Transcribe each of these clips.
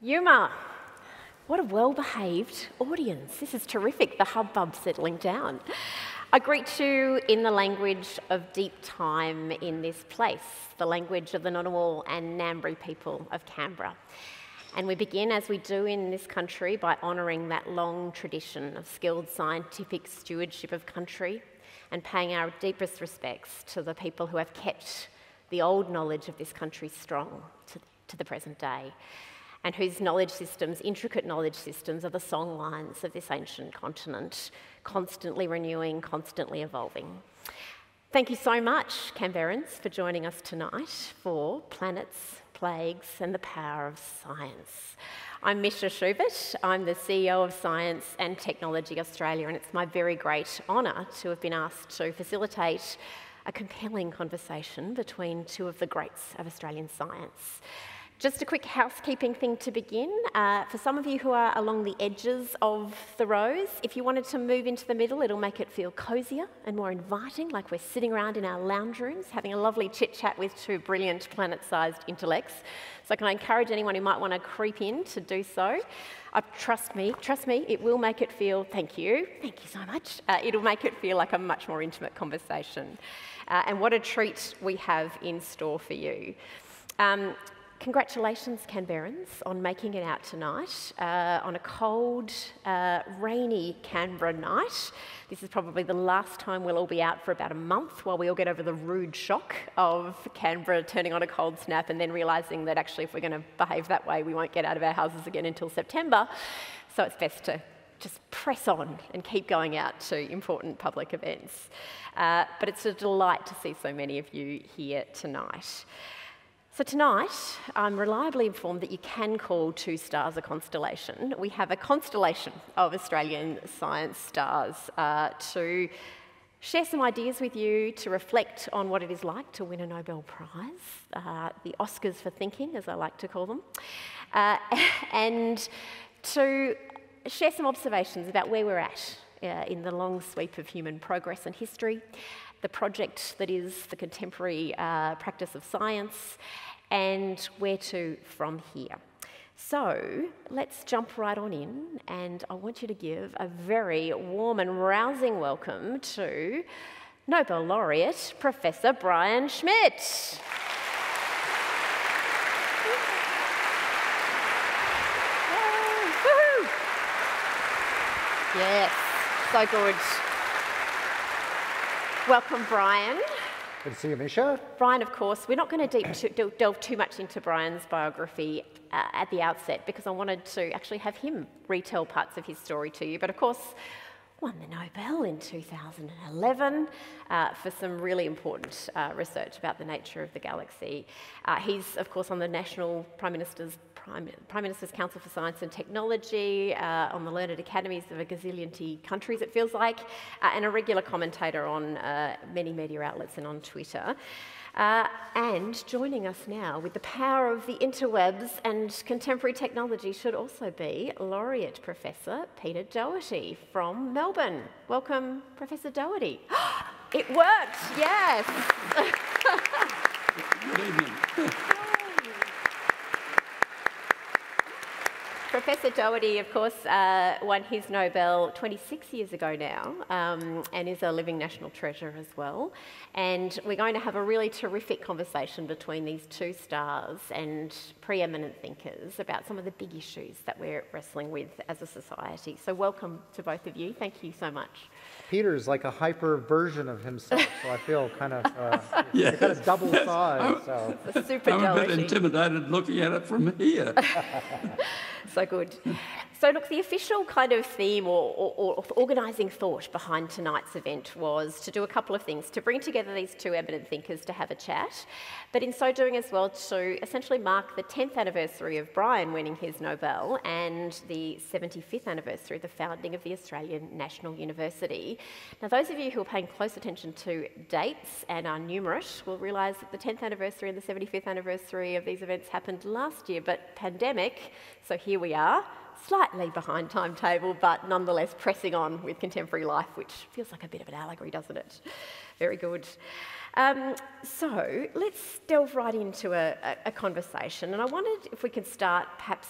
Yuma, what a well behaved audience. This is terrific, the hubbub settling down. I greet you in the language of deep time in this place, the language of the Ngunnawal and Ngambri people of Canberra. And we begin, as we do in this country, by honouring that long tradition of skilled scientific stewardship of country and paying our deepest respects to the people who have kept the old knowledge of this country strong to, to the present day and whose knowledge systems, intricate knowledge systems, are the song lines of this ancient continent, constantly renewing, constantly evolving. Thank you so much, Canberrans, for joining us tonight for Planets, Plagues and the Power of Science. I'm Misha Schubert. I'm the CEO of Science and Technology Australia, and it's my very great honour to have been asked to facilitate a compelling conversation between two of the greats of Australian science. Just a quick housekeeping thing to begin. Uh, for some of you who are along the edges of the rows, if you wanted to move into the middle, it'll make it feel cosier and more inviting, like we're sitting around in our lounge rooms having a lovely chit chat with two brilliant planet sized intellects. So, can I encourage anyone who might want to creep in to do so? Uh, trust me, trust me, it will make it feel, thank you, thank you so much. Uh, it'll make it feel like a much more intimate conversation. Uh, and what a treat we have in store for you. Um, Congratulations, Canberrans, on making it out tonight uh, on a cold, uh, rainy Canberra night. This is probably the last time we'll all be out for about a month while we all get over the rude shock of Canberra turning on a cold snap and then realising that actually, if we're going to behave that way, we won't get out of our houses again until September. So it's best to just press on and keep going out to important public events. Uh, but it's a delight to see so many of you here tonight. So, tonight, I'm reliably informed that you can call two stars a constellation. We have a constellation of Australian science stars uh, to share some ideas with you, to reflect on what it is like to win a Nobel Prize, uh, the Oscars for thinking, as I like to call them, uh, and to share some observations about where we're at uh, in the long sweep of human progress and history, the project that is the contemporary uh, practice of science, and where to from here. So let's jump right on in, and I want you to give a very warm and rousing welcome to Nobel laureate Professor Brian Schmidt. Yes, so good. Welcome, Brian. Good to see you, Misha. Brian, of course, we're not going to delve too much into Brian's biography uh, at the outset because I wanted to actually have him retell parts of his story to you. But of course, won the Nobel in 2011 uh, for some really important uh, research about the nature of the galaxy. Uh, he's, of course, on the National Prime Minister's Prime, Prime Minister's Council for Science and Technology, uh, on the learned academies of a gazillion countries, it feels like, uh, and a regular commentator on uh, many media outlets and on Twitter. Uh, and joining us now with the power of the interwebs and contemporary technology should also be Laureate Professor Peter Doherty from Melbourne. Welcome, Professor Doherty. it worked, yes. Good evening. Professor Doherty, of course, uh, won his Nobel 26 years ago now um, and is a living national treasure as well. And we're going to have a really terrific conversation between these two stars and preeminent thinkers about some of the big issues that we're wrestling with as a society. So, welcome to both of you. Thank you so much. Peter's like a hyper version of himself, so I feel kind of uh, yes. kind of double size. So. Super I'm a bit intimidated looking at it from here. so good. So, look, the official kind of theme or, or, or, organising thought behind tonight's event was to do a couple of things to bring together these two eminent thinkers to have a chat, but in so doing as well to essentially mark the 10th anniversary of Brian winning his Nobel and the 75th anniversary of the founding of the Australian National University. Now, those of you who are paying close attention to dates and are numerate will realise that the 10th anniversary and the 75th anniversary of these events happened last year, but pandemic, so here we are slightly behind timetable, but nonetheless pressing on with contemporary life, which feels like a bit of an allegory, doesn't it? Very good. Um, so let's delve right into a, a, a, conversation. And I wondered if we could start perhaps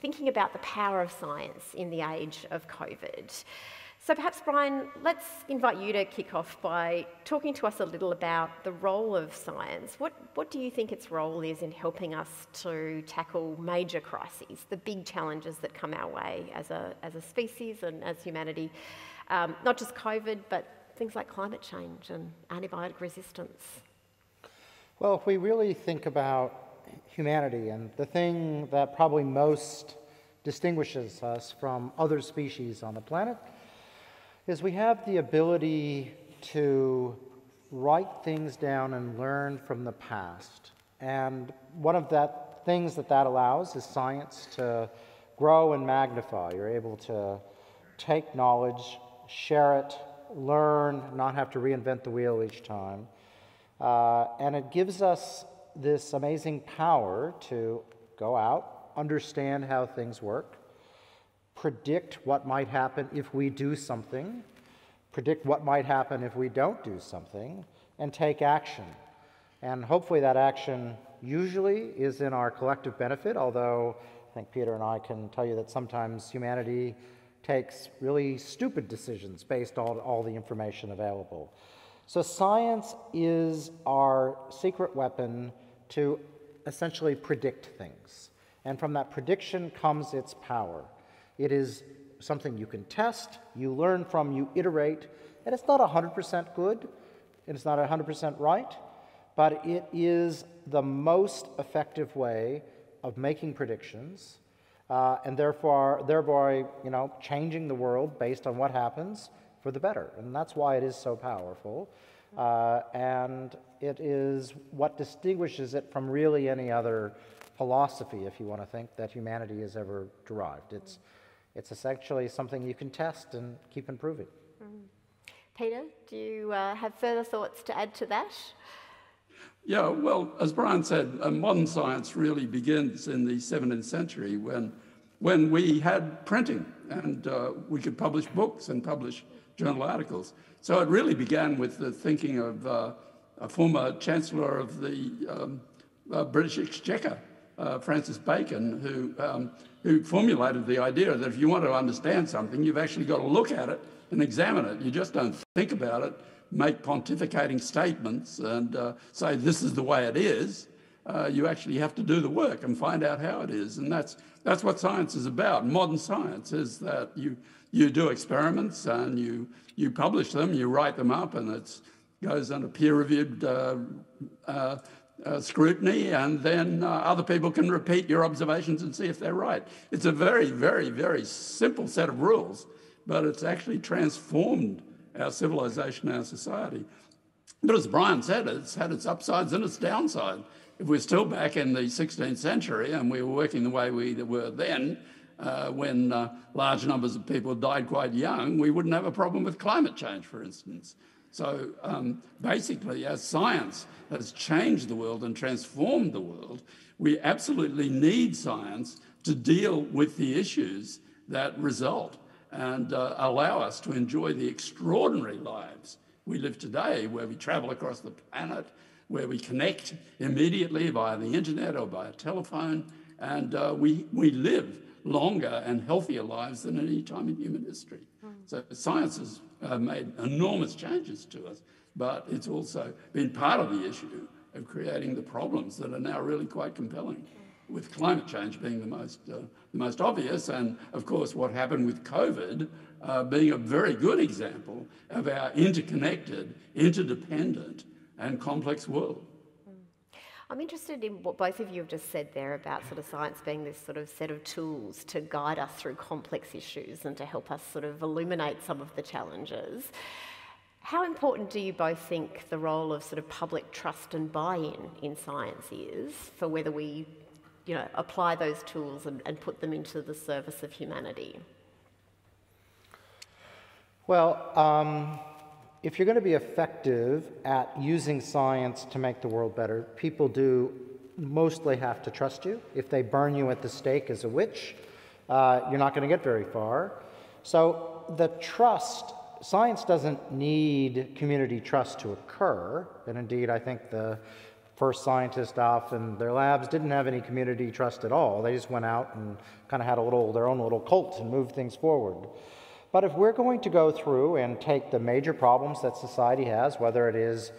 thinking about the power of science in the age of COVID. So perhaps, Brian, let's invite you to kick off by talking to us a little about the role of science. What, what do you think its role is in helping us to tackle major crises, the big challenges that come our way as a, as a species and as humanity? Um, not just COVID, but things like climate change and antibiotic resistance. Well, if we really think about humanity and the thing that probably most distinguishes us from other species on the planet is we have the ability to write things down and learn from the past. And one of the things that that allows is science to grow and magnify. You're able to take knowledge, share it, learn, not have to reinvent the wheel each time. Uh, and it gives us this amazing power to go out, understand how things work, predict what might happen if we do something, predict what might happen if we don't do something, and take action. And hopefully, that action usually is in our collective benefit, although I think Peter and I can tell you that sometimes humanity takes really stupid decisions based on all the information available. So, science is our secret weapon to essentially predict things. And from that prediction comes its power. It is something you can test, you learn from, you iterate, and it's not 100% good, and it's not 100% right, but it is the most effective way of making predictions, uh, and therefore, thereby, you know, changing the world based on what happens for the better. And that's why it is so powerful. Uh, and it is what distinguishes it from really any other philosophy, if you want to think, that humanity has ever derived. It's, it's essentially something you can test and keep improving. Mm. Peter, do you uh, have further thoughts to add to that? Yeah, well, as Brian said, uh, modern science really begins in the 17th century when, when we had printing and uh, we could publish books and publish journal articles. So it really began with the thinking of uh, a former Chancellor of the um, uh, British Exchequer, uh, Francis Bacon, who, um, who formulated the idea that if you want to understand something, you've actually got to look at it and examine it. You just don't think about it, make pontificating statements, and uh, say this is the way it is. Uh, you actually have to do the work and find out how it is, and that's that's what science is about. Modern science is that you you do experiments and you you publish them, you write them up, and it goes under peer-reviewed uh, uh, uh, scrutiny, and then uh, other people can repeat your observations and see if they're right. It's a very, very, very simple set of rules, but it's actually transformed our civilization, our society. But as Brian said, it's had its upsides and its downside. If we're still back in the 16th century and we were working the way we were then, uh, when uh, large numbers of people died quite young, we wouldn't have a problem with climate change, for instance. So um, basically, as science has changed the world and transformed the world, we absolutely need science to deal with the issues that result and uh, allow us to enjoy the extraordinary lives we live today, where we travel across the planet, where we connect immediately via the internet or by a telephone, and uh, we, we live longer and healthier lives than any time in human history. Mm. So science has uh, made enormous changes to us, but it's also been part of the issue of creating the problems that are now really quite compelling, with climate change being the most, uh, the most obvious, and of course what happened with COVID uh, being a very good example of our interconnected, interdependent, and complex world. I'm interested in what both of you have just said there about sort of science being this sort of set of tools to guide us through complex issues and to help us sort of illuminate some of the challenges. How important do you both think the role of sort of public trust and buy-in in science is for whether we, you know, apply those tools and, and put them into the service of humanity? Well, um, if you're going to be effective at using science to make the world better, people do mostly have to trust you. If they burn you at the stake as a witch, uh, you're not going to get very far. So the trust, science doesn't need community trust to occur. And indeed, I think the first scientists off in their labs didn't have any community trust at all. They just went out and kind of had a little their own little cult and moved things forward. But if we're going to go through and take the major problems that society has, whether it is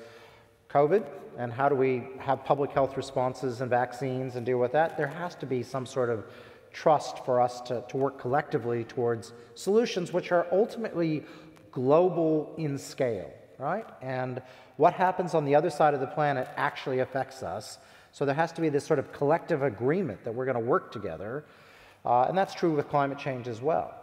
COVID and how do we have public health responses and vaccines and deal with that, there has to be some sort of trust for us to, to work collectively towards solutions which are ultimately global in scale, right? And what happens on the other side of the planet actually affects us. So there has to be this sort of collective agreement that we're going to work together. Uh, and that's true with climate change as well.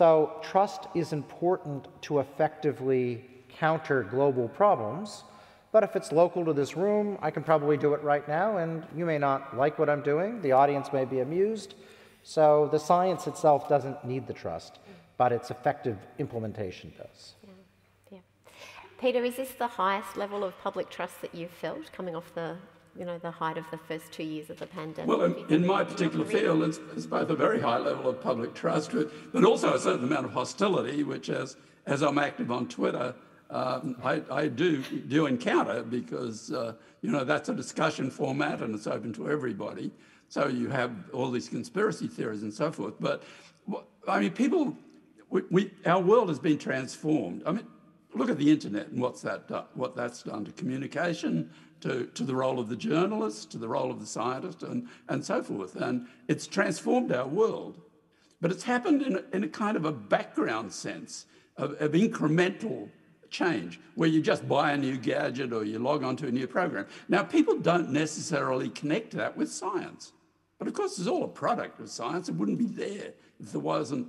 So trust is important to effectively counter global problems. But if it's local to this room, I can probably do it right now, and you may not like what I'm doing. The audience may be amused. So the science itself doesn't need the trust, but its effective implementation does. Yeah. Peter, is this the highest level of public trust that you've felt coming off the, you know, the height of the first two years of the pandemic? Well, in, in my particular field, it's, it's, both a very high level of public trust, but also a certain amount of hostility, which, as, as I'm active on Twitter, um, I, I, do do encounter because uh, you know that's a discussion format and it's open to everybody. So you have all these conspiracy theories and so forth. But I mean, people, we, we, our world has been transformed. I mean, look at the internet and what's that done, what that's done to communication, to, to the role of the journalist, to the role of the scientist, and, and so forth. And it's transformed our world. But it's happened in a, in a kind of a background sense of, of incremental change, where you just buy a new gadget or you log onto a new program. Now, people don't necessarily connect that with science. But of course, it's all a product of science. It wouldn't be there if there wasn't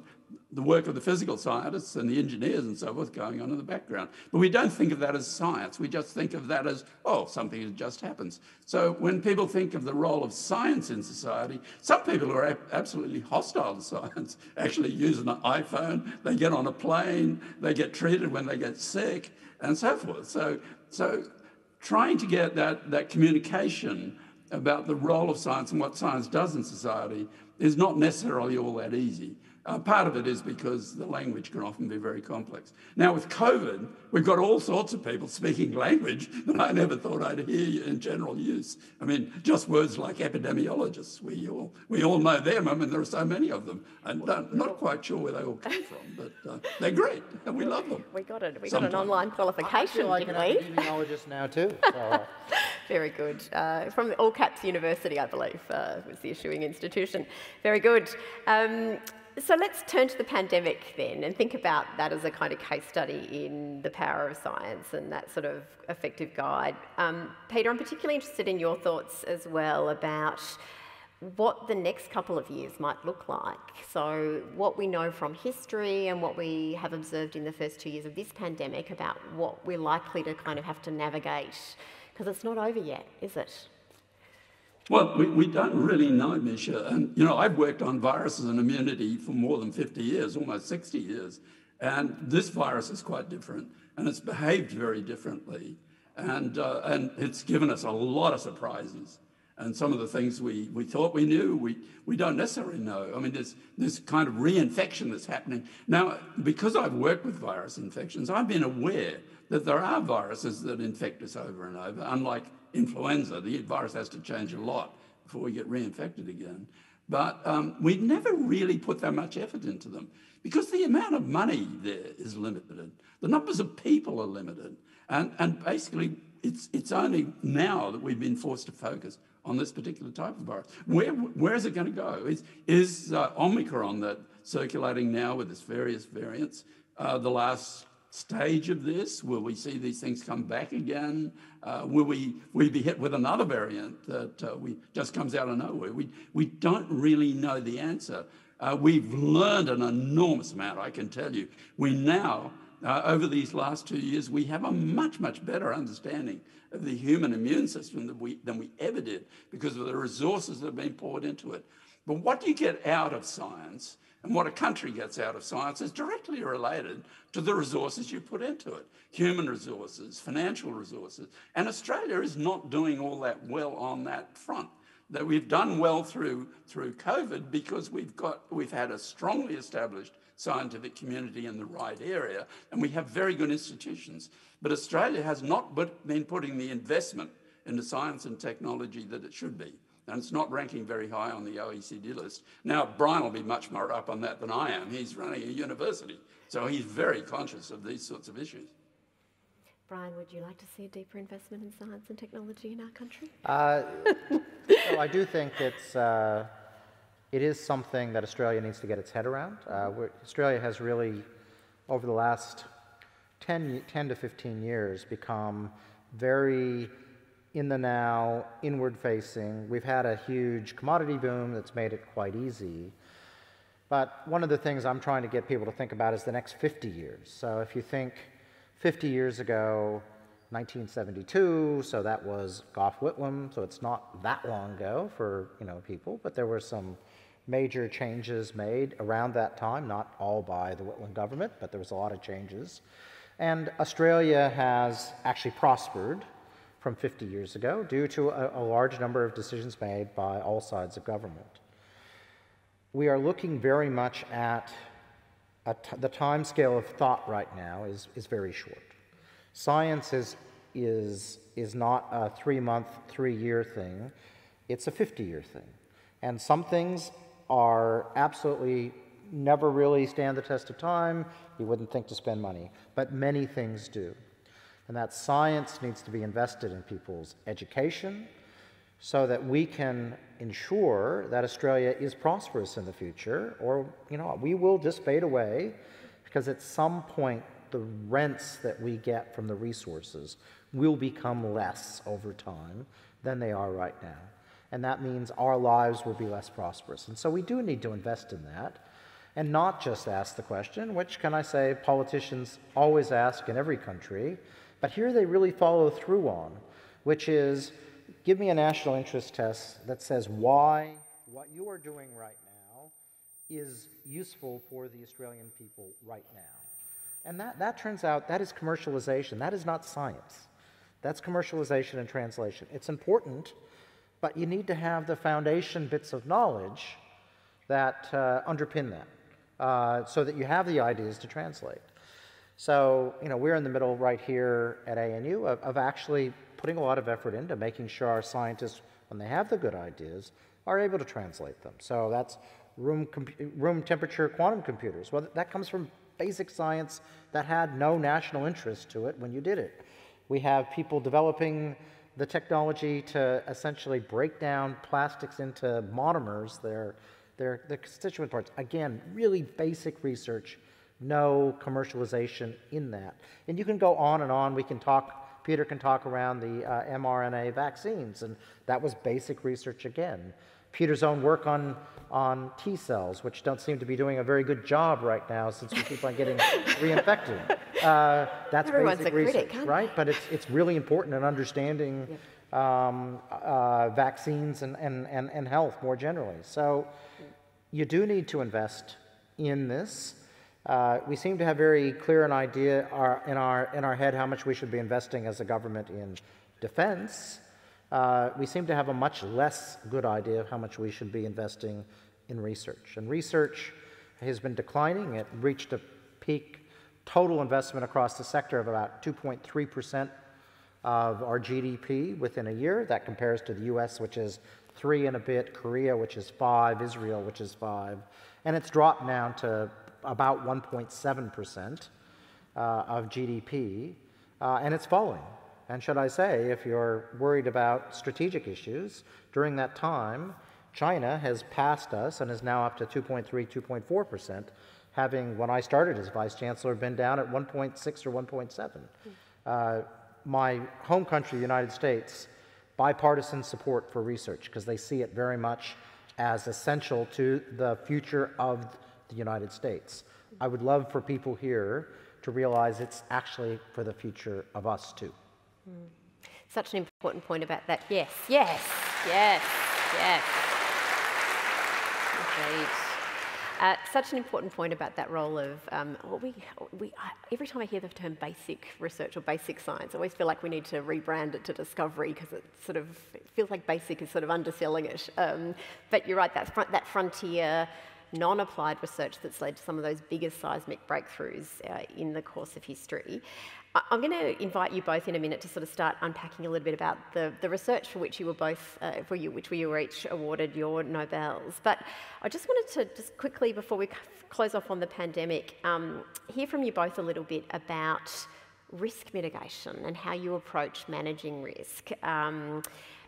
the work of the physical scientists and the engineers and so forth going on in the background. But we don't think of that as science. We just think of that as, oh, something just happens. So when people think of the role of science in society, some people are absolutely hostile to science actually use an iPhone, they get on a plane, they get treated when they get sick, and so forth. So, so trying to get that, that communication about the role of science and what science does in society is not necessarily all that easy. Uh, part of it is because the language can often be very complex. Now, with COVID, we've got all sorts of people speaking language that I never thought I'd hear in general use. I mean, just words like epidemiologists, we all, we all know them. I mean, there are so many of them. I'm not quite sure where they all come from, but uh, they're great and we love them. We got it. We got an online qualification, I like didn't we? epidemiologist now too. So. Very good. Uh, from All Caps University, I believe, uh, was the issuing institution. Very good. Um, so let's turn to the pandemic then and think about that as a kind of case study in the power of science and that sort of effective guide. Um, Peter, I'm particularly interested in your thoughts as well about what the next couple of years might look like. So, what we know from history and what we have observed in the first two years of this pandemic about what we're likely to kind of have to navigate, because it's not over yet, is it? Well, we, we don't really know, Misha. And, you know, I've worked on viruses and immunity for more than 50 years, almost 60 years. And this virus is quite different, and it's behaved very differently. And, uh, and it's given us a lot of surprises. And some of the things we, we thought we knew, we, we don't necessarily know. I mean, there's this kind of reinfection that's happening. Now, because I've worked with virus infections, I've been aware that there are viruses that infect us over and over, unlike influenza. The virus has to change a lot before we get reinfected again. But um, we never really put that much effort into them because the amount of money there is limited. The numbers of people are limited. And, and basically, it's, it's only now that we've been forced to focus on this particular type of virus. Where, where is it going to go? Is, is uh, Omicron that circulating now with its various variants uh, the last stage of this? Will we see these things come back again? Uh, will we, we be hit with another variant that uh, we, just comes out of nowhere? We, we don't really know the answer. Uh, we've learned an enormous amount, I can tell you. We now, uh, over these last two years, we have a much, much better understanding of the human immune system than we, than we ever did because of the resources that have been poured into it. But what do you get out of science and what a country gets out of science is directly related to the resources you put into it human resources, financial resources. And Australia is not doing all that well on that front. That we've done well through, through COVID because we've, got, we've had a strongly established scientific community in the right area and we have very good institutions. But Australia has not been putting the investment in the science and technology that it should be. And it's not ranking very high on the OECD list. Now, Brian will be much more up on that than I am. He's running a university, so he's very conscious of these sorts of issues. Brian, would you like to see a deeper investment in science and technology in our country? Uh, so I do think it's, uh, it is something that Australia needs to get its head around. Uh, Australia has really, over the last 10, 10 to 15 years, become very in the now, inward facing. We've had a huge commodity boom that's made it quite easy. But one of the things I'm trying to get people to think about is the next 50 years. So if you think 50 years ago, 1972, so that was Gough Whitlam, so it's not that long ago for you know people, but there were some major changes made around that time, not all by the Whitlam government, but there was a lot of changes. And Australia has actually prospered from 50 years ago due to a, a large number of decisions made by all sides of government. We are looking very much at the time scale of thought right now is, is very short. Science is, is, is not a three month, three year thing, it's a 50 year thing. And some things are absolutely never really stand the test of time. You wouldn't think to spend money, but many things do. And that science needs to be invested in people's education, so that we can ensure that Australia is prosperous in the future, or, you know, we will just fade away because at some point the rents that we get from the resources will become less over time than they are right now. And that means our lives will be less prosperous. And so we do need to invest in that and not just ask the question, which, can I say, politicians always ask in every country, but here they really follow through on, which is give me a national interest test that says why what you are doing right now is useful for the Australian people right now. And that, that turns out that is commercialization. That is not science. That's commercialization and translation. It's important, but you need to have the foundation bits of knowledge that uh, underpin that uh, so that you have the ideas to translate. So, you know, we're in the middle right here at ANU of, of actually putting a lot of effort into making sure our scientists, when they have the good ideas, are able to translate them. So that's room, room temperature quantum computers. Well, that comes from basic science that had no national interest to it when you did it. We have people developing the technology to essentially break down plastics into monomers, their, their, their constituent parts. Again, really basic research, no commercialization in that. And you can go on and on. We can talk Peter can talk around the uh, mRNA vaccines, and that was basic research again. Peter's own work on, on T cells, which don't seem to be doing a very good job right now since we keep on getting reinfected. Uh, that's Everyone's basic research, critic, right? But it's, it's really important in understanding um, uh, vaccines and, and, and, and health more generally. So you do need to invest in this. Uh, we seem to have very clear an idea our, in, our, in our head how much we should be investing as a government in defense. Uh, we seem to have a much less good idea of how much we should be investing in research. And research has been declining. It reached a peak total investment across the sector of about 2.3% of our GDP within a year. That compares to the US, which is three and a bit, Korea, which is five, Israel, which is five. And it's dropped now to about 1.7% uh, of GDP, uh, and it's falling. And should I say, if you're worried about strategic issues, during that time, China has passed us and is now up to 2.3, 2.4%, having, when I started as vice chancellor, been down at 1.6 or 1.7. Uh, my home country, the United States, bipartisan support for research because they see it very much as essential to the future of the United States. I would love for people here to realize it's actually for the future of us too. Mm. Such an important point about that. Yes, yes, yes, yes. Indeed. Uh, such an important point about that role of um, well, we, we, every time I hear the term basic research or basic science, I always feel like we need to rebrand it to discovery because it sort of it feels like basic is sort of underselling it. Um, but you're right, that, front, that frontier non applied research that's led to some of those biggest seismic breakthroughs uh, in the course of history. I'm going to invite you both in a minute to sort of start unpacking a little bit about the, the research for which you were both, uh, for you, which we were each awarded your Nobels. But I just wanted to just quickly, before we close off on the pandemic, um, hear from you both a little bit about risk mitigation and how you approach managing risk. Um,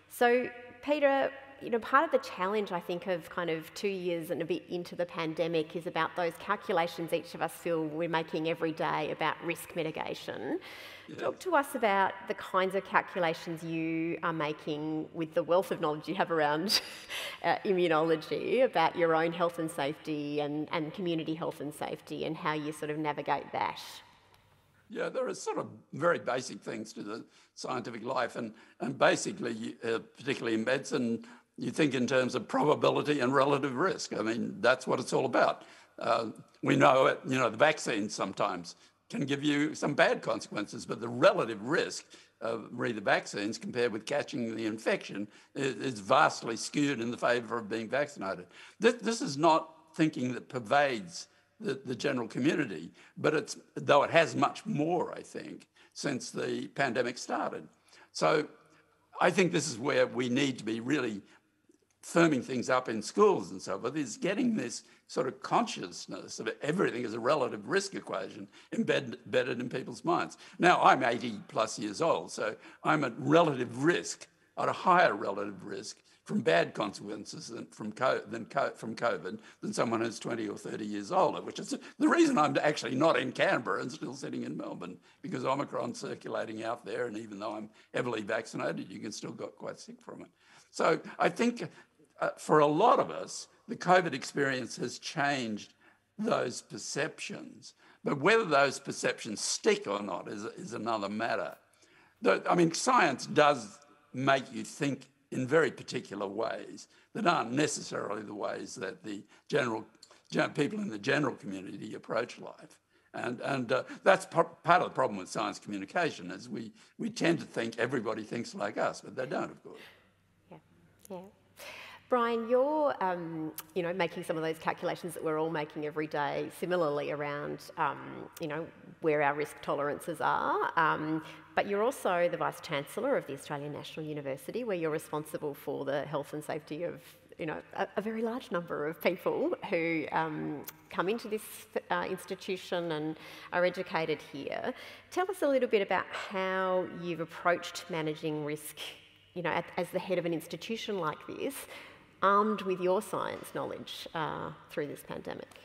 so, Peter, you know, part of the challenge, I think, of kind of two years and a bit into the pandemic is about those calculations each of us feel we're making every day about risk mitigation. Yeah. Talk to us about the kinds of calculations you are making with the wealth of knowledge you have around uh, immunology, about your own health and safety and, and community health and safety, and how you sort of navigate that. Yeah, there are sort of very basic things to the scientific life, and, and basically, uh, particularly in medicine, you think in terms of probability and relative risk. I mean, that's what it's all about. Uh, we know it, you know, the vaccines sometimes can give you some bad consequences, but the relative risk of the vaccines compared with catching the infection is, vastly skewed in the favour of being vaccinated. This, this is not thinking that pervades the, the general community, but it's though it has much more, I think, since the pandemic started. So I think this is where we need to be really firming things up in schools and so forth is getting this sort of consciousness of everything as a relative risk equation embedded, embedded in people's minds. Now, I'm 80 plus years old, so I'm at relative risk, at a higher relative risk from bad consequences than from, than from COVID than someone who's 20 or 30 years older, which is the reason I'm actually not in Canberra and still sitting in Melbourne, because Omicron's circulating out there, and even though I'm heavily vaccinated, you can still get quite sick from it. So I think uh, for a lot of us, the COVID experience has changed those perceptions. But whether those perceptions stick or not is, is another matter. The, I mean, science does make you think in very particular ways that aren't necessarily the ways that the general people in the general community approach life. And, and uh, that's part of the problem with science communication is we, we tend to think everybody thinks like us, but they don't, of course. Yeah, yeah. Brian, you're um, you know making some of those calculations that we're all making every day, similarly around um, you know where our risk tolerances are. Um, but you're also the vice chancellor of the Australian National University, where you're responsible for the health and safety of you know a, a very large number of people who um, come into this uh, institution and are educated here. Tell us a little bit about how you've approached managing risk you know, as the head of an institution like this, armed with your science knowledge uh, through this pandemic?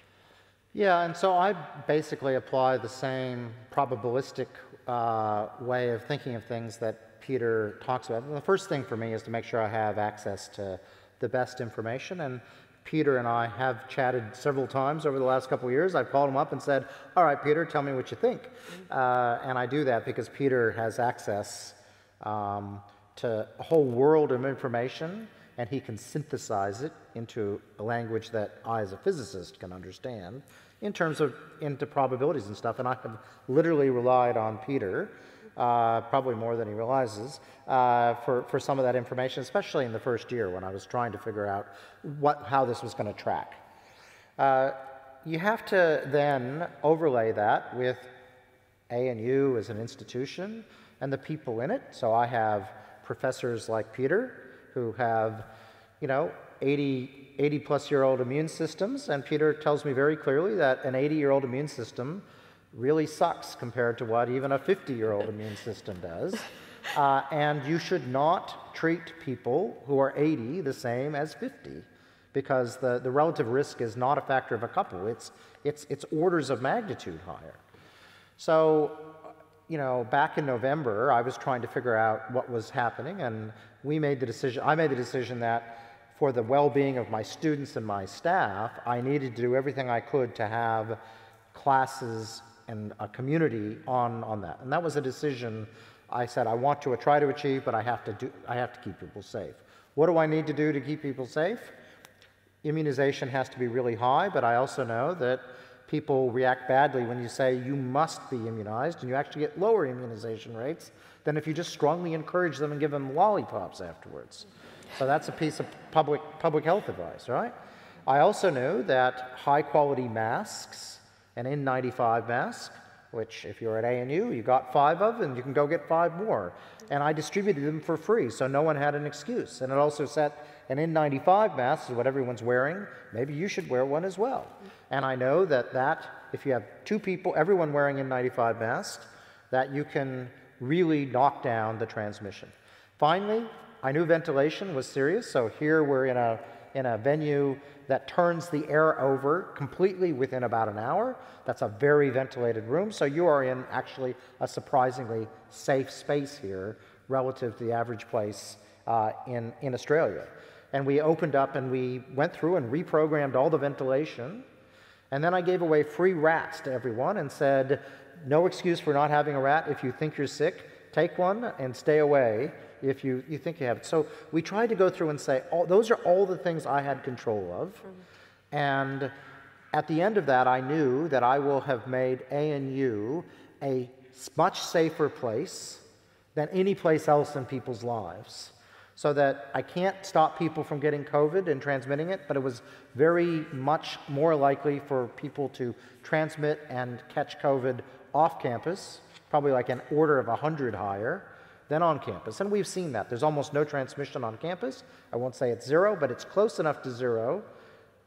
Yeah, and so I basically apply the same probabilistic uh, way of thinking of things that Peter talks about. And the first thing for me is to make sure I have access to the best information. And Peter and I have chatted several times over the last couple of years. I've called him up and said, All right, Peter, tell me what you think. Uh, and I do that because Peter has access um, to a whole world of information and he can synthesize it into a language that I, as a physicist, can understand in terms of into probabilities and stuff. And I have literally relied on Peter, uh, probably more than he realizes, uh, for, for some of that information, especially in the first year when I was trying to figure out what, how this was going to track. Uh, you have to then overlay that with A and ANU as an institution and the people in it. So I have professors like Peter who have, you know, 80, 80 plus year old immune systems. And Peter tells me very clearly that an 80 year old immune system really sucks compared to what even a 50 year old immune system does. Uh, and you should not treat people who are 80 the same as 50 because the, the relative risk is not a factor of a couple, it's, it's, it's orders of magnitude higher. So, you know, back in November, I was trying to figure out what was happening, and we made the decision, I made the decision that for the well being of my students and my staff, I needed to do everything I could to have classes and a community on, on that. And that was a decision I said I want to try to achieve, but I have to, do, I have to keep people safe. What do I need to do to keep people safe? Immunization has to be really high, but I also know that people react badly when you say you must be immunized, and you actually get lower immunization rates than if you just strongly encourage them and give them lollipops afterwards. So that's a piece of public, public health advice, right? I also knew that high quality masks, an N95 mask, which if you're at ANU, you got five of, and you can go get five more. And I distributed them for free, so no one had an excuse. And it also set an N95 mask is what everyone's wearing. Maybe you should wear one as well. And I know that that, if you have two people, everyone wearing N95 masks, that you can really knock down the transmission. Finally, I knew ventilation was serious, so here we're in a, in a venue that turns the air over completely within about an hour. That's a very ventilated room, so you are in actually a surprisingly safe space here relative to the average place uh, in, in Australia. And we opened up and we went through and reprogrammed all the ventilation. And then I gave away free RATs to everyone and said, no excuse for not having a RAT. If you think you're sick, take one and stay away if you, you think you have it. So we tried to go through and say, all, those are all the things I had control of. Mm-hmm. And at the end of that, I knew that I will have made ANU a much safer place than any place else in people's lives. So that I can't stop people from getting COVID and transmitting it, but it was very much more likely for people to transmit and catch COVID off campus, probably like an order of 100 higher than on campus. And we've seen that. There's almost no transmission on campus. I won't say it's zero, but it's close enough to zero.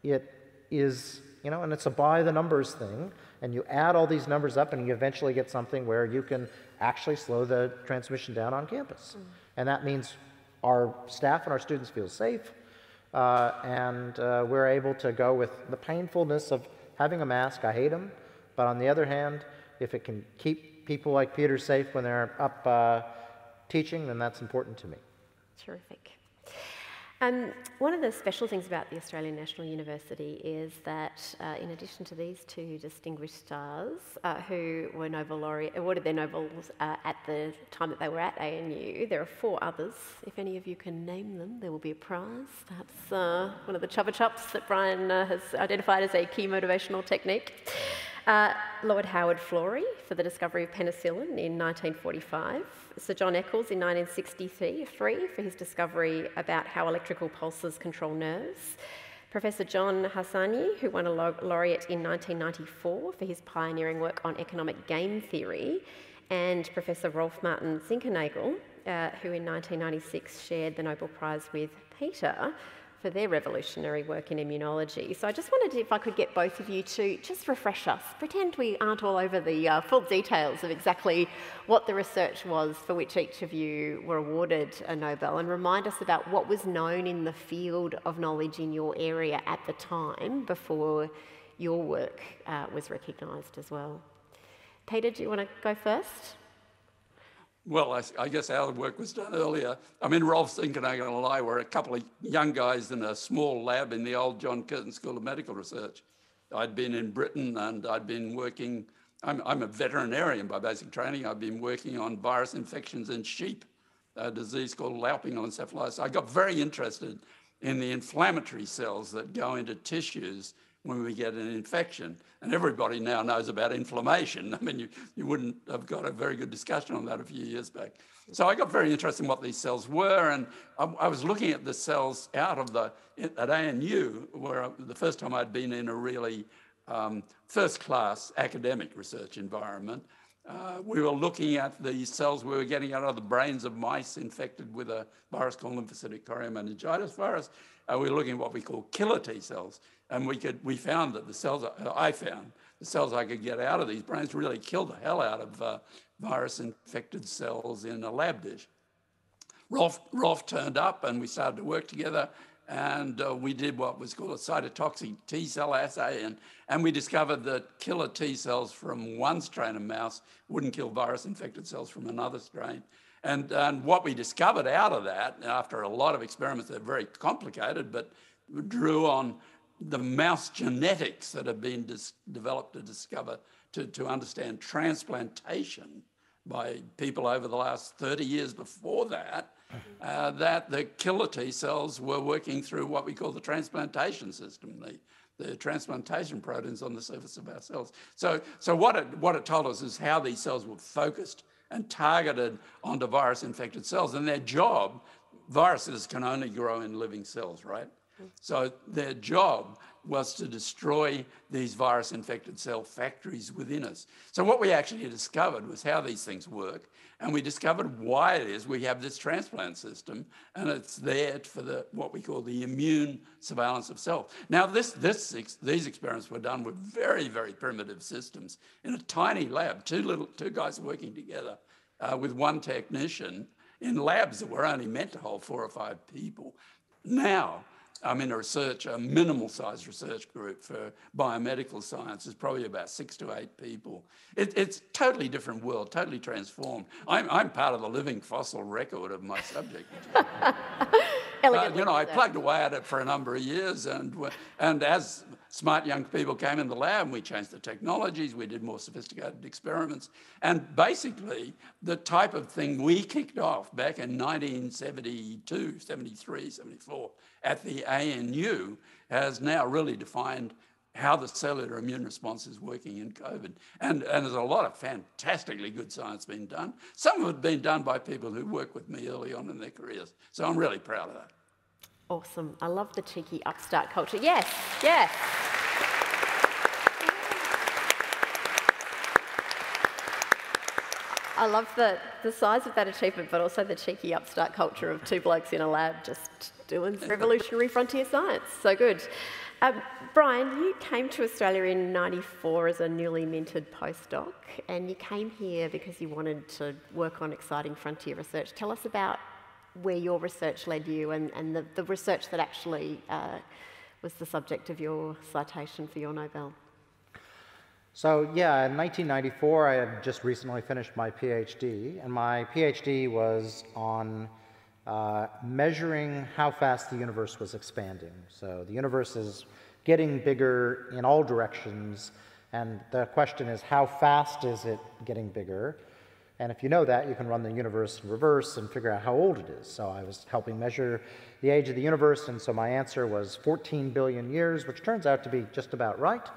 It is, you know, and it's a by the numbers thing. And you add all these numbers up, and you eventually get something where you can actually slow the transmission down on campus. Mm. And that means our staff and our students feel safe. Uh, and uh, we're able to go with the painfulness of having a mask. I hate them. But on the other hand, if it can keep people like Peter safe when they're up uh, teaching, then that's important to me. Terrific. Um, one of the special things about the Australian National University is that, uh, in addition to these two distinguished stars uh, who were Nobel laureate, awarded their Nobels uh, at the time that they were at ANU, there are four others. If any of you can name them, there will be a prize. Perhaps uh, one of the chupa chups that Brian uh, has identified as a key motivational technique. Uh, Lord Howard Florey for the discovery of penicillin in 1945. Sir John Eccles in 1963 for his discovery about how electrical pulses control nerves. Professor John Harsanyi, who won a laureate in 1994 for his pioneering work on economic game theory, and Professor Rolf Martin Zinkernagel, uh, who in 1996 shared the Nobel Prize with Peter for their revolutionary work in immunology. So I just wondered if I could get both of you to just refresh us, pretend we aren't all over the uh, full details of exactly what the research was for which each of you were awarded a Nobel, and remind us about what was known in the field of knowledge in your area at the time before your work uh, was recognised as well. Peter, do you want to go first? Well, I, I, guess our work was done earlier. I mean, Rolf Zinkernagel and I going to lie, were a couple of young guys in a small lab in the old John Curtin School of Medical Research. I'd been in Britain and I'd been working, I'm, I'm a veterinarian by basic training. I've been working on virus infections in sheep, a disease called louping encephalitis. I got very interested in the inflammatory cells that go into tissues when we get an infection. And everybody now knows about inflammation. I mean, you, you wouldn't have got a very good discussion on that a few years back. So I got very interested in what these cells were, and I, I was looking at the cells out of the, at ANU, where I, the first time I'd been in a really um, first class academic research environment. Uh, we were looking at the cells we were getting out of the brains of mice infected with a virus called lymphocytic choriomeningitis virus. And we were looking at what we call killer T cells. And we, could, we found that the cells, I found, the cells I could get out of these brains really killed the hell out of uh, virus infected cells in a lab dish. Rolf, Rolf turned up and we started to work together and uh, we did what was called a cytotoxic T cell assay, and, and we discovered that killer T cells from one strain of mouse wouldn't kill virus infected cells from another strain. And, and what we discovered out of that, after a lot of experiments that are very complicated, but drew on the mouse genetics that have been dis- developed to discover, to, to understand transplantation by people over the last 30 years before that, uh, that the killer T cells were working through what we call the transplantation system, the, the transplantation proteins on the surface of our cells. So, so what, it, what it told us is how these cells were focused and targeted onto virus infected cells. And their job, viruses can only grow in living cells, right? So their job was to destroy these virus infected cell factories within us. So, what we actually discovered was how these things work. And we discovered why it is we have this transplant system, and it's there for the, what we call the immune surveillance of self. Now, this, this, these experiments were done with very, very primitive systems in a tiny lab, two, little, two guys working together uh, with one technician in labs that were only meant to hold four or five people. Now, I'm in a research, a minimal sized research group for biomedical science. It's probably about six to eight people. It, it's totally different world, totally transformed. I'm, I'm part of the living fossil record of my subject. you know, I plugged away at it for a number of years, and, and as smart young people came in the lab, we changed the technologies, we did more sophisticated experiments. And basically, the type of thing we kicked off back in 1972, 73, 74 at the ANU has now really defined how the cellular immune response is working in COVID. And, and there's a lot of fantastically good science being done. Some of it being done by people who worked with me early on in their careers. So I'm really proud of that. Awesome. I love the cheeky upstart culture. Yes, yes. I love the, the size of that achievement, but also the cheeky upstart culture of two blokes in a lab just doing revolutionary frontier science. So good. Um, Brian, you came to Australia in 94 as a newly minted postdoc, and you came here because you wanted to work on exciting frontier research. Tell us about where your research led you and, and the, the research that actually uh, was the subject of your citation for your Nobel. So, yeah, in 1994, I had just recently finished my PhD, and my PhD was on uh, measuring how fast the universe was expanding. So, the universe is getting bigger in all directions, and the question is, how fast is it getting bigger? And if you know that, you can run the universe in reverse and figure out how old it is. So I was helping measure the age of the universe, and so my answer was 14 billion years, which turns out to be just about right,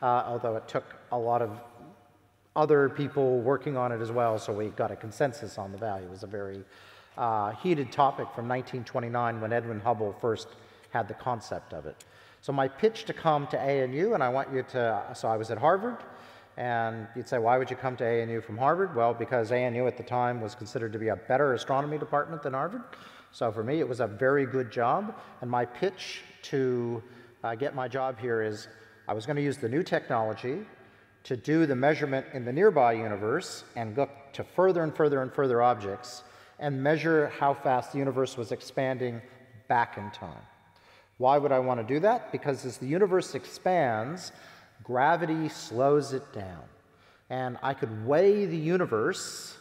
uh, although it took a lot of other people working on it as well, so we got a consensus on the value. It was a very uh, heated topic from 1929 when Edwin Hubble first had the concept of it. So my pitch to come to ANU, and I want you to, so I was at Harvard, and you'd say, why would you come to ANU from Harvard? Well, because ANU at the time was considered to be a better astronomy department than Harvard. So for me, it was a very good job. And my pitch to uh, get my job here is I was going to use the new technology to do the measurement in the nearby universe and look to further and further and further objects and measure how fast the universe was expanding back in time. Why would I want to do that? Because as the universe expands, gravity slows it down. And I could weigh the universe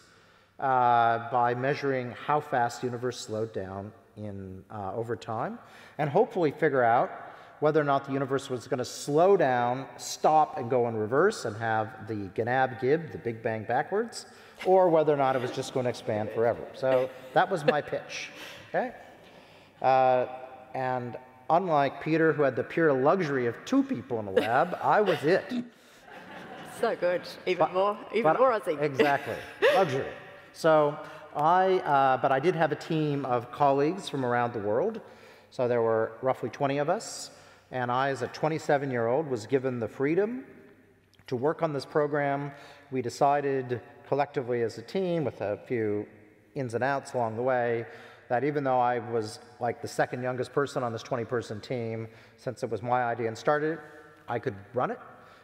uh, by measuring how fast the universe slowed down in, uh, over time, and hopefully figure out whether or not the universe was going to slow down, stop, and go in reverse and have the Gnab Gib, the Big Bang backwards, or whether or not it was just going to expand forever. So that was my pitch. Okay? Uh, and unlike Peter, who had the pure luxury of two people in the lab, I was it. So good. Even but, more, even more Aussie. Exactly. Luxury. So I, uh, but I did have a team of colleagues from around the world. So there were roughly 20 of us. And I, as a 27 year old, was given the freedom to work on this program. We decided collectively as a team, with a few ins and outs along the way, that even though I was like the second youngest person on this 20 person team, since it was my idea and started it, I could run it.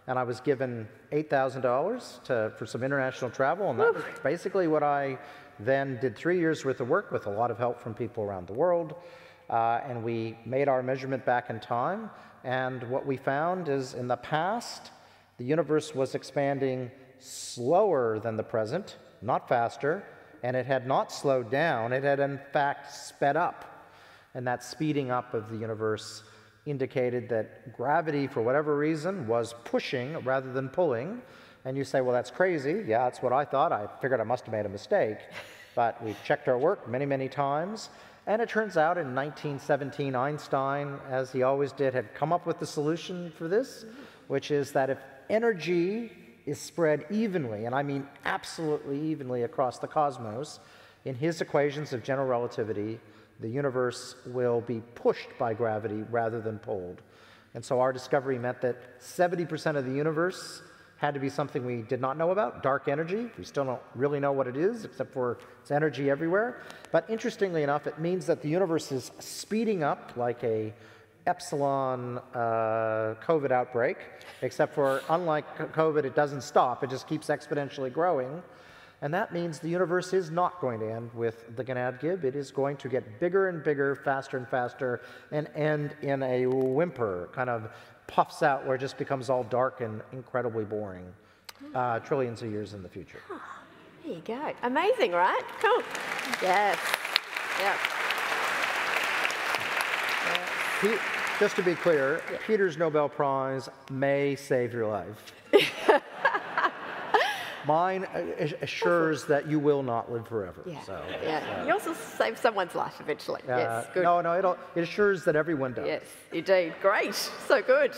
And I was given $8,000 for some international travel. And that was basically what I then did three years worth of work with a lot of help from people around the world. Uh, and we made our measurement back in time. And what we found is in the past, the universe was expanding slower than the present, not faster and it had not slowed down, it had in fact sped up. And that speeding up of the universe indicated that gravity, for whatever reason, was pushing rather than pulling. And you say, well, that's crazy. Yeah, that's what I thought. I figured I must have made a mistake. But we checked our work many, many times. And it turns out in 1917, Einstein, as he always did, had come up with the solution for this, which is that if energy is spread evenly, and I mean absolutely evenly across the cosmos, in his equations of general relativity, the universe will be pushed by gravity rather than pulled. And so our discovery meant that 70% of the universe had to be something we did not know about dark energy. We still don't really know what it is, except for it's energy everywhere. But interestingly enough, it means that the universe is speeding up like a epsilon uh, COVID outbreak, except for unlike COVID, it doesn't stop, it just keeps exponentially growing. And that means the universe is not going to end with the Gnab Gib. It is going to get bigger and bigger, faster and faster, and end in a whimper, kind of puffs out where it just becomes all dark and incredibly boring uh, trillions of years in the future. There you go. Amazing, right? Cool. Yes. Yep. He, just to be clear, yeah. Peter's Nobel Prize may save your life. Mine assures that you will not live forever. Yeah. So, yeah. You also save someone's life eventually. Uh, yes. Good. No, no, it'll, it assures that everyone does. Yes, indeed. Great. So good.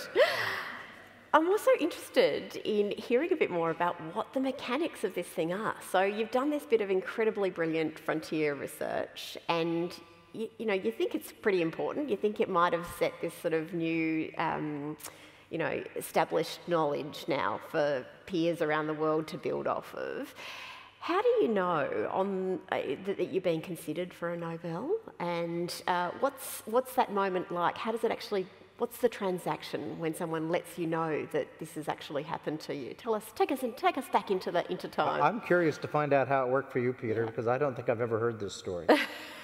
I'm also interested in hearing a bit more about what the mechanics of this thing are. So you've done this bit of incredibly brilliant frontier research, and you, you know you think it's pretty important. You think it might have set this sort of new. Um, you know, established knowledge now for peers around the world to build off of. How do you know on, uh, that, that, you're being considered for a Nobel? And uh, what's, what's that moment like? How does it actually, what's the transaction when someone lets you know that this has actually happened to you? Tell us, take us, in, take us back into the into time. I'm curious to find out how it worked for you, Peter, yeah. because I don't think I've ever heard this story.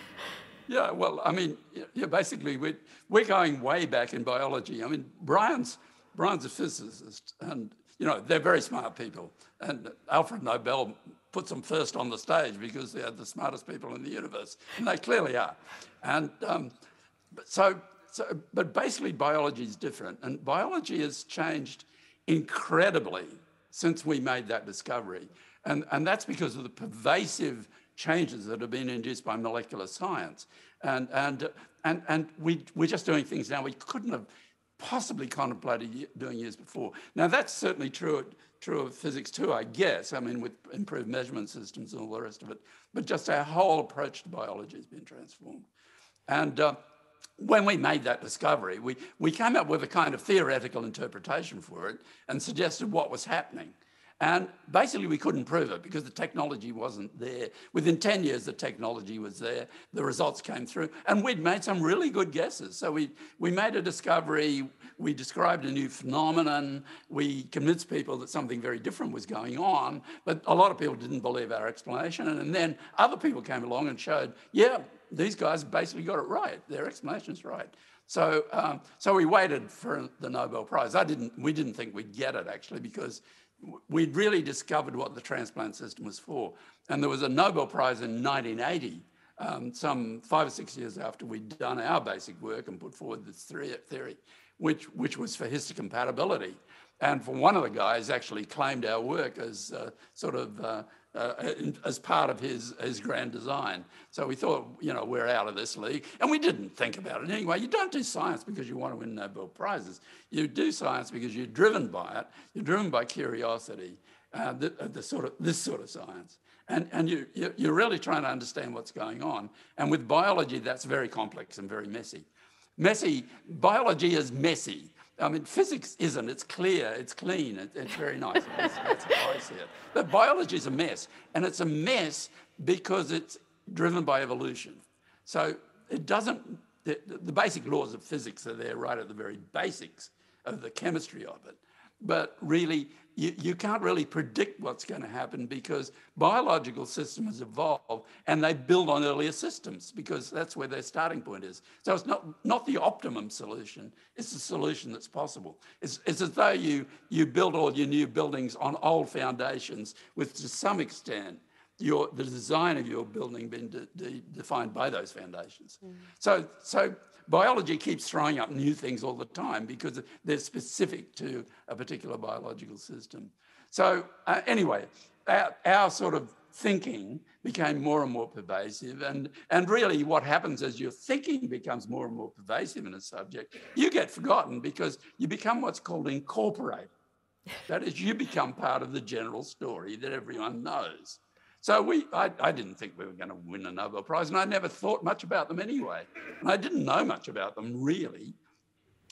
yeah, well, I mean, yeah, basically, we're, we're going way back in biology. I mean, Brian's Brian's a physicist, and you know they're very smart people. And Alfred Nobel puts them first on the stage because they're the smartest people in the universe, and they clearly are. And um, so, so, but basically, biology is different, and biology has changed incredibly since we made that discovery, and and that's because of the pervasive changes that have been induced by molecular science. And, and, and, and we, we're just doing things now we couldn't have possibly contemplated doing years before. Now, that's certainly true, true of physics too, I guess. I mean, with improved measurement systems and all the rest of it. But just our whole approach to biology has been transformed. And uh, when we made that discovery, we, we came up with a kind of theoretical interpretation for it and suggested what was happening. And basically, we couldn't prove it because the technology wasn't there. Within 10 years, the technology was there, the results came through, and we'd made some really good guesses. So we, we made a discovery, we described a new phenomenon, we convinced people that something very different was going on, but a lot of people didn't believe our explanation. And, and then other people came along and showed, yeah, these guys basically got it right, their explanation's right. So, um, so we waited for the Nobel Prize. I didn't, we didn't think we'd get it actually because we'd really discovered what the transplant system was for. And there was a Nobel Prize in 1980, um, some five or six years after we'd done our basic work and put forward this theory, which, which was for histocompatibility. And for one of the guys actually claimed our work as uh, sort of uh, uh, as part of his, his grand design. So we thought, you know, we're out of this league. And we didn't think about it anyway. You don't do science because you want to win Nobel Prizes. You do science because you're driven by it. You're driven by curiosity, uh, the, uh, the, sort of, this sort of science. And, and you, you're really trying to understand what's going on. And with biology, that's very complex and very messy. Messy, biology is messy. I mean, physics isn't. It's clear, it's clean, it, it's very nice. That's, that's how I see it. But biology is a mess. And it's a mess because it's driven by evolution. So it doesn't, the, the basic laws of physics are there right at the very basics of the chemistry of it. But really, you, you can't really predict what's going to happen because biological systems evolve and they build on earlier systems because that's where their starting point is. So it's not, not the optimum solution, it's the solution that's possible. It's, it's as though you, you build all your new buildings on old foundations with, to some extent, your, the design of your building being de, de, defined by those foundations. Mm. So, so biology keeps throwing up new things all the time because they're specific to a particular biological system. So, uh, anyway, our, our, sort of thinking became more and more pervasive. And, and really, what happens as your thinking becomes more and more pervasive in a subject, you get forgotten because you become what's called incorporated. That is, you become part of the general story that everyone knows. So we, I, I didn't think we were going to win a Nobel Prize, and I never thought much about them anyway. And I didn't know much about them really.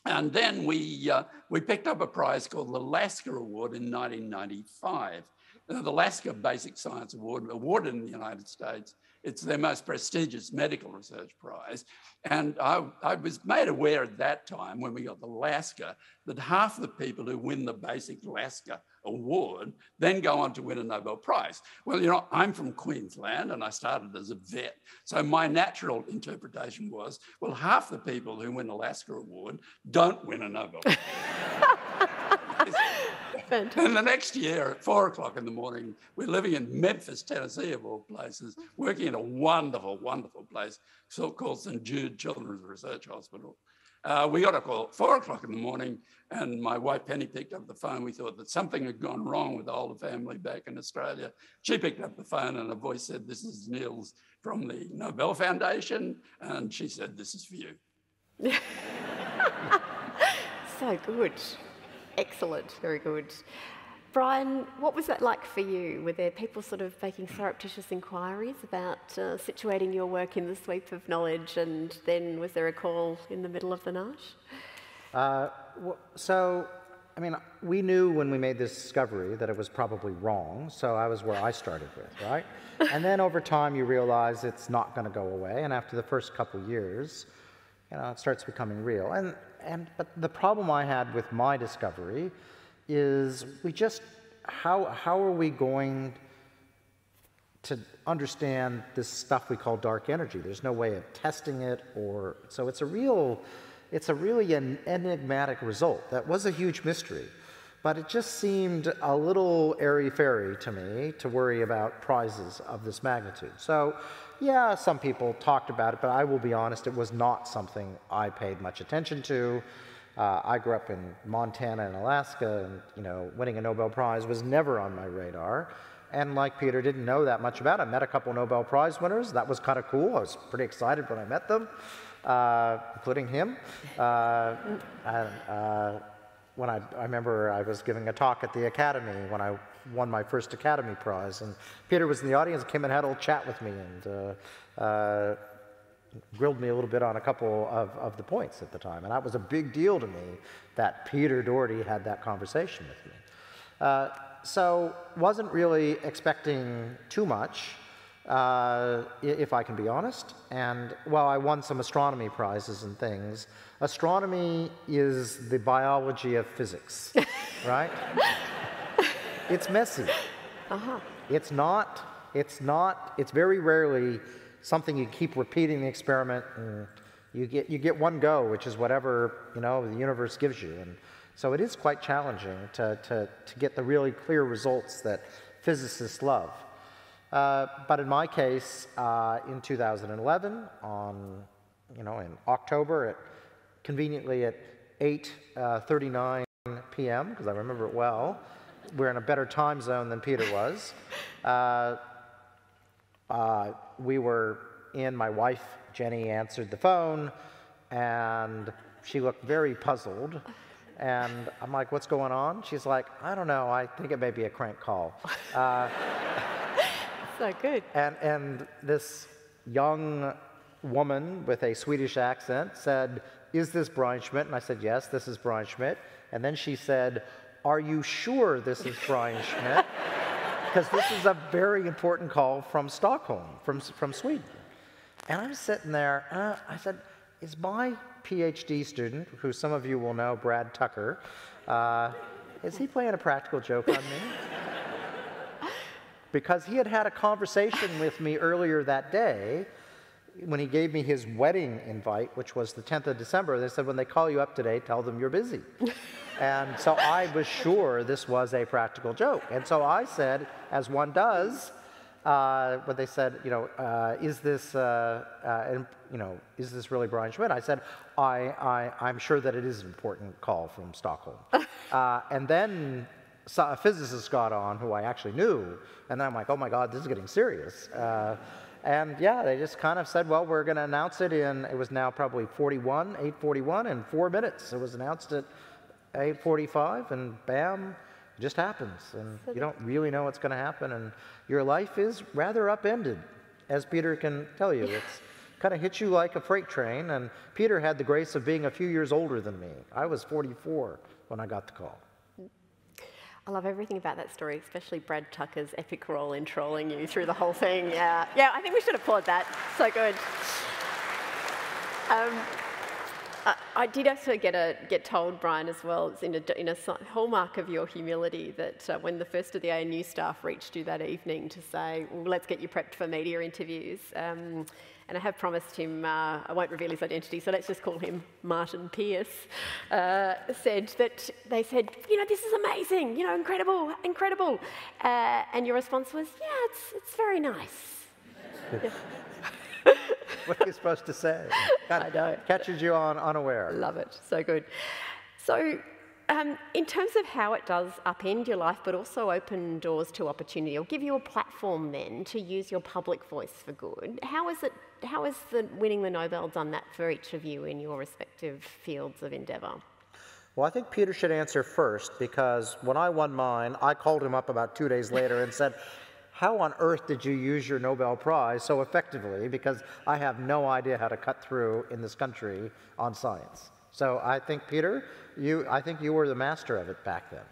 And then we, uh, we picked up a prize called the Lasker Award in 1995. Uh, the Lasker Basic Science Award, awarded in the United States, it's their most prestigious medical research prize. And I, I, was made aware at that time when we got the Lasker that half the people who win the basic Lasker award then go on to win a Nobel Prize. Well, you know, I'm from Queensland and I started as a vet. So my natural interpretation was, well, half the people who win a Lasker award don't win a Nobel Prize. And the next year at four o'clock in the morning, we're living in Memphis, Tennessee, of all places, working in a wonderful, wonderful place called St. Jude Children's Research Hospital. Uh, we got a call at four o'clock in the morning, and my wife Penny picked up the phone. We thought that something had gone wrong with all the family back in Australia. She picked up the phone, and a voice said, This is Niels from the Nobel Foundation. And she said, This is for you. so good. Excellent, very good. Brian, what was that like for you? Were there people sort of making surreptitious inquiries about uh, situating your work in the sweep of knowledge, and then was there a call in the middle of the night? Uh, so, I mean, we knew when we made this discovery that it was probably wrong, so I was where I started with, right? and then over time, you realize it's not going to go away, and after the first couple years, you know, it starts becoming real. And and but the problem I had with my discovery is we just how how are we going to understand this stuff we call dark energy? There's no way of testing it or so it's a real it's a really an enigmatic result. That was a huge mystery. But it just seemed a little airy fairy to me to worry about prizes of this magnitude. So yeah, some people talked about it, but I will be honest, it was not something I paid much attention to. Uh, I grew up in Montana and Alaska, and you know, winning a Nobel Prize was never on my radar. And like Peter, didn't know that much about it. I met a couple Nobel Prize winners. That was kind of cool. I was pretty excited when I met them, uh, including him. Uh, and, uh, when I, I remember I was giving a talk at the Academy when I won my first Academy Prize. And Peter was in the audience, came and had a little chat with me and uh, uh, grilled me a little bit on a couple of, of the points at the time. And that was a big deal to me that Peter Doherty had that conversation with me. Uh, so wasn't really expecting too much, uh, if I can be honest. And while I won some astronomy prizes and things. Astronomy is the biology of physics, right? It's messy. Uh-huh. It's not, it's not, it's very rarely something you keep repeating the experiment and you get, you get one go, which is whatever, you know, the universe gives you. And so it is quite challenging to, to, to get the really clear results that physicists love. Uh, but in my case, uh, in 2011, on, you know, in October, at, conveniently at 8.39 uh, p.m., because I remember it well, we're in a better time zone than Peter was. Uh, uh, we were in, my wife, Jenny, answered the phone, and she looked very puzzled. And I'm like, what's going on? She's like, I don't know, I think it may be a crank call. Uh, so good. And, and this young woman with a Swedish accent said, Is this Brian Schmidt? And I said, Yes, this is Brian Schmidt. And then she said, are you sure this is Brian Schmidt? Because this is a very important call from Stockholm, from, from Sweden. And I'm sitting there, uh, I said, Is my PhD student, who some of you will know, Brad Tucker, uh, is he playing a practical joke on me? because he had had a conversation with me earlier that day when he gave me his wedding invite, which was the 10th of December. They said, When they call you up today, tell them you're busy. And so I was sure this was a practical joke. And so I said, as one does, uh, when they said, you know, uh, is this, uh, uh you know, is this really Brian Schmidt? I said, I, I, I'm sure that it is an important call from Stockholm. Uh, and then a physicist got on who I actually knew, and then I'm like, oh my God, this is getting serious. And yeah, they just kind of said, well, we're going to announce it in, it was now probably 41, 841, in four minutes. It was announced at 8.45 and bam, It just happens, and you don't really know what's going to happen, and your life is rather upended, as Peter can tell you. It's kind of hits you like a freight train, and Peter had the grace of being a few years older than me. I was 44 when I got the call. I love everything about that story, especially Brad Tucker's epic role in trolling you through the whole thing. Yeah, yeah, I think we should applaud that. So good. Um, I, I did also get, a, get told, Brian, as well, it's in a, in a hallmark of your humility, that uh, when the first of the ANU staff reached you that evening to say, well, let's get you prepped for media interviews, um, and I have promised him, uh, I won't reveal his identity, so let's just call him Martin Pierce, uh, said that they said, you know, this is amazing, you know, incredible, incredible. Uh, and your response was, yeah, it's, it's very nice. what are you supposed to say? I know. Catches you on unaware. Love it. So good. So um, in terms of how it does upend your life, but also open doors to opportunity, or give you a platform then to use your public voice for good. How is it? How is the winning the Nobel done that for each of you in your respective fields of endeavour? Well, I think Peter should answer first because when I won mine, I called him up about two days later and said, How on earth did you use your Nobel Prize so effectively? Because I have no idea how to cut through in this country on science. So I think, Peter, you, I think you were the master of it back then.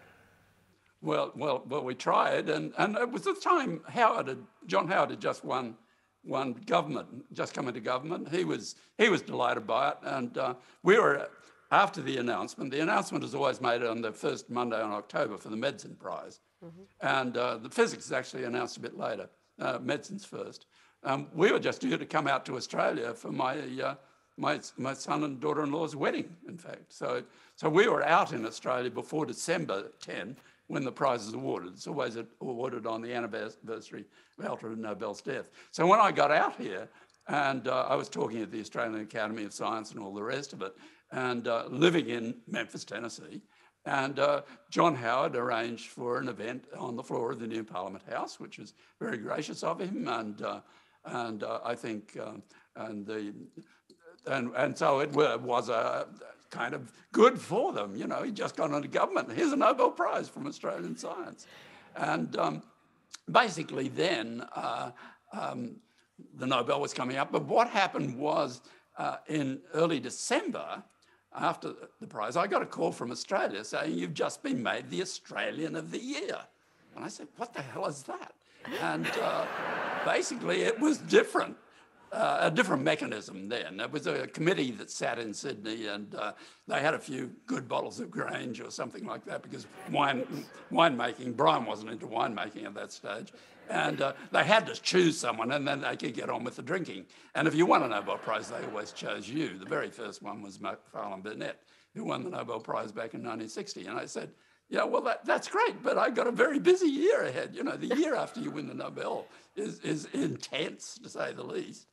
Well, well, well, we tried, and, and it was the time Howard had, John Howard had just won, won government, just come into government. He was, he was delighted by it, and uh, we were, after the announcement, the announcement is always made on the first Monday in October for the Medicine Prize. Mm-hmm. And uh, the physics is actually announced a bit later, uh, medicine's first. Um, we were just due to come out to Australia for my uh, my, my son and daughter-in-law's wedding, in fact. So, so we were out in Australia before December 10 when the prize is awarded. It's always awarded on the anniversary of Alfred Nobel's death. So when I got out here, and uh, I was talking at the Australian Academy of Science and all the rest of it, and uh, living in Memphis, Tennessee, and uh, John Howard arranged for an event on the floor of the new Parliament House, which was very gracious of him, and uh, and uh, I think um, and the and, and so it was a kind of good for them. You know, he just got into government. Here's a Nobel Prize from Australian science. And um, basically, then uh, um, the Nobel was coming up. But what happened was uh, in early December, after the prize, I got a call from Australia saying, You've just been made the Australian of the Year. And I said, What the hell is that? And uh, basically, it was different uh, a different mechanism then. There was a committee that sat in Sydney and uh, they had a few good bottles of Grange or something like that because wine, winemaking, Brian wasn't into winemaking at that stage. And uh, they had to choose someone and then they could get on with the drinking. And if you won a Nobel Prize, they always chose you. The very first one was Macfarlane Burnet, who won the Nobel Prize back in 1960. And I said, yeah, well, that, that's great, but I've got a very busy year ahead. You know, the year after you win the Nobel is, is intense, to say the least.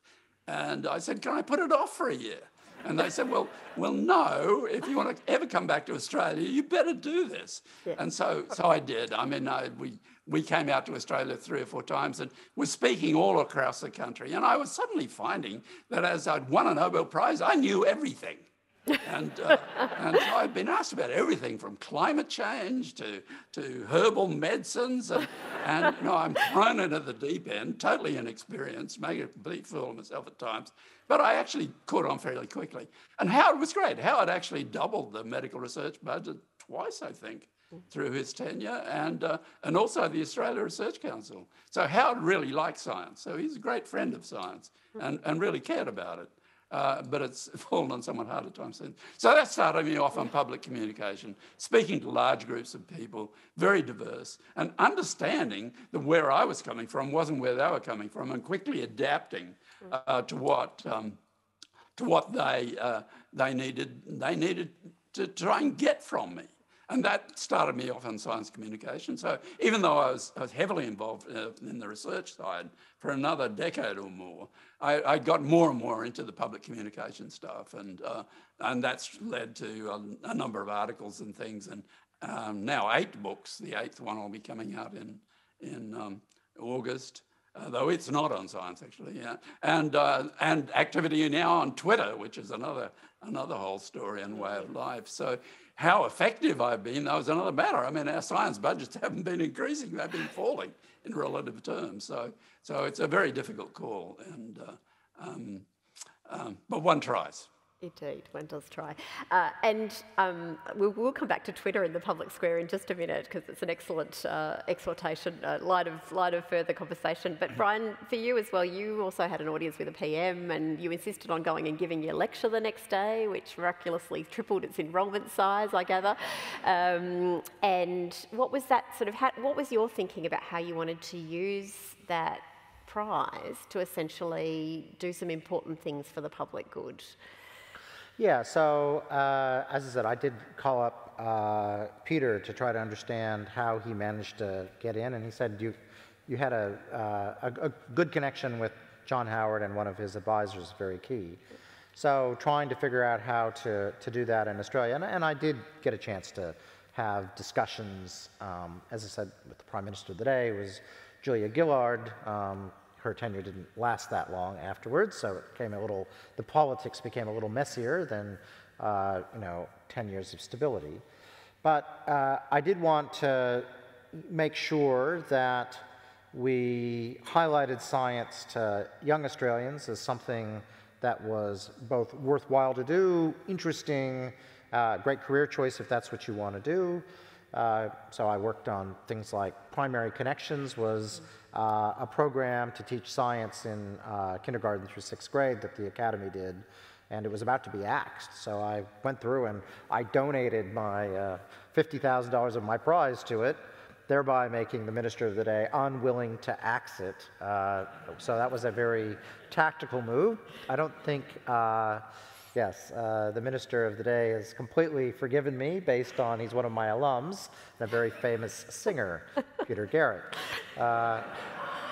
And I said, Can I put it off for a year? And they said, Well, well, no. If you want to ever come back to Australia, you better do this. Yeah. And so, so I did. I mean, I, we we came out to Australia three or four times and was speaking all across the country. And I was suddenly finding that as I'd won a Nobel Prize, I knew everything and, uh, and so I've been asked about everything from climate change to, to herbal medicines. And, and you know, I'm thrown into the deep end, totally inexperienced, make a complete fool of myself at times. But I actually caught on fairly quickly. And Howard was great. Howard actually doubled the medical research budget twice, I think, through his tenure, and, uh, and also the Australia Research Council. So Howard really liked science. So he's a great friend of science and, and really cared about it. Uh, but it's fallen on somewhat harder times since. So that started me off on public communication, speaking to large groups of people, very diverse, and understanding that where I was coming from wasn't where they were coming from, and quickly adapting uh, to what um, to what they uh, they needed they needed to try and get from me. And that started me off on science communication. So even though I was, I was heavily involved uh, in the research side for another decade or more, I, I, got more and more into the public communication stuff. And, uh, and that's led to a, a, number of articles and things. And um, now eight books. The eighth one will be coming out in, in um, August. uh, though it's not on science actually, yeah. And, uh, and activity now on Twitter, which is another, another whole story and way of life. So how effective I've been, that was another matter. I mean, our science budgets haven't been increasing, they've been falling in relative terms. So, so it's a very difficult call, and, uh, um, um, but one tries. Indeed, one does try. Uh, and um, we'll, we'll, come back to Twitter in the public square in just a minute because it's an excellent uh, exhortation, uh, line, of, line of further conversation. But Brian, for you as well, you also had an audience with a PM and you insisted on going and giving your lecture the next day, which miraculously tripled its enrolment size, I gather. Um, and what was that sort of, how, what was your thinking about how you wanted to use that prize to essentially do some important things for the public good? Yeah, so uh, as I said, I did call up uh, Peter to try to understand how he managed to get in, and he said you, you had a, uh, a, a, good connection with John Howard and one of his advisors, very key. So trying to figure out how to, to do that in Australia, and, and I did get a chance to have discussions, um, as I said, with the Prime Minister of the day was Julia Gillard, um, her tenure didn't last that long afterwards, so it became a little, the politics became a little messier than, uh, you know, 10 years of stability. But uh, I did want to make sure that we highlighted science to young Australians as something that was both worthwhile to do, interesting, uh, great career choice if that's what you want to do. Uh, so I worked on things like Primary Connections was uh, a program to teach science in uh, kindergarten through sixth grade that the Academy did, and it was about to be axed. So I went through and I donated my uh, $50,000 of my prize to it, thereby making the Minister of the Day unwilling to axe it. Uh, so that was a very tactical move. I don't think uh, Yes, uh, the minister of the day has completely forgiven me based on he's one of my alums and a very famous singer, Peter Garrett. Uh,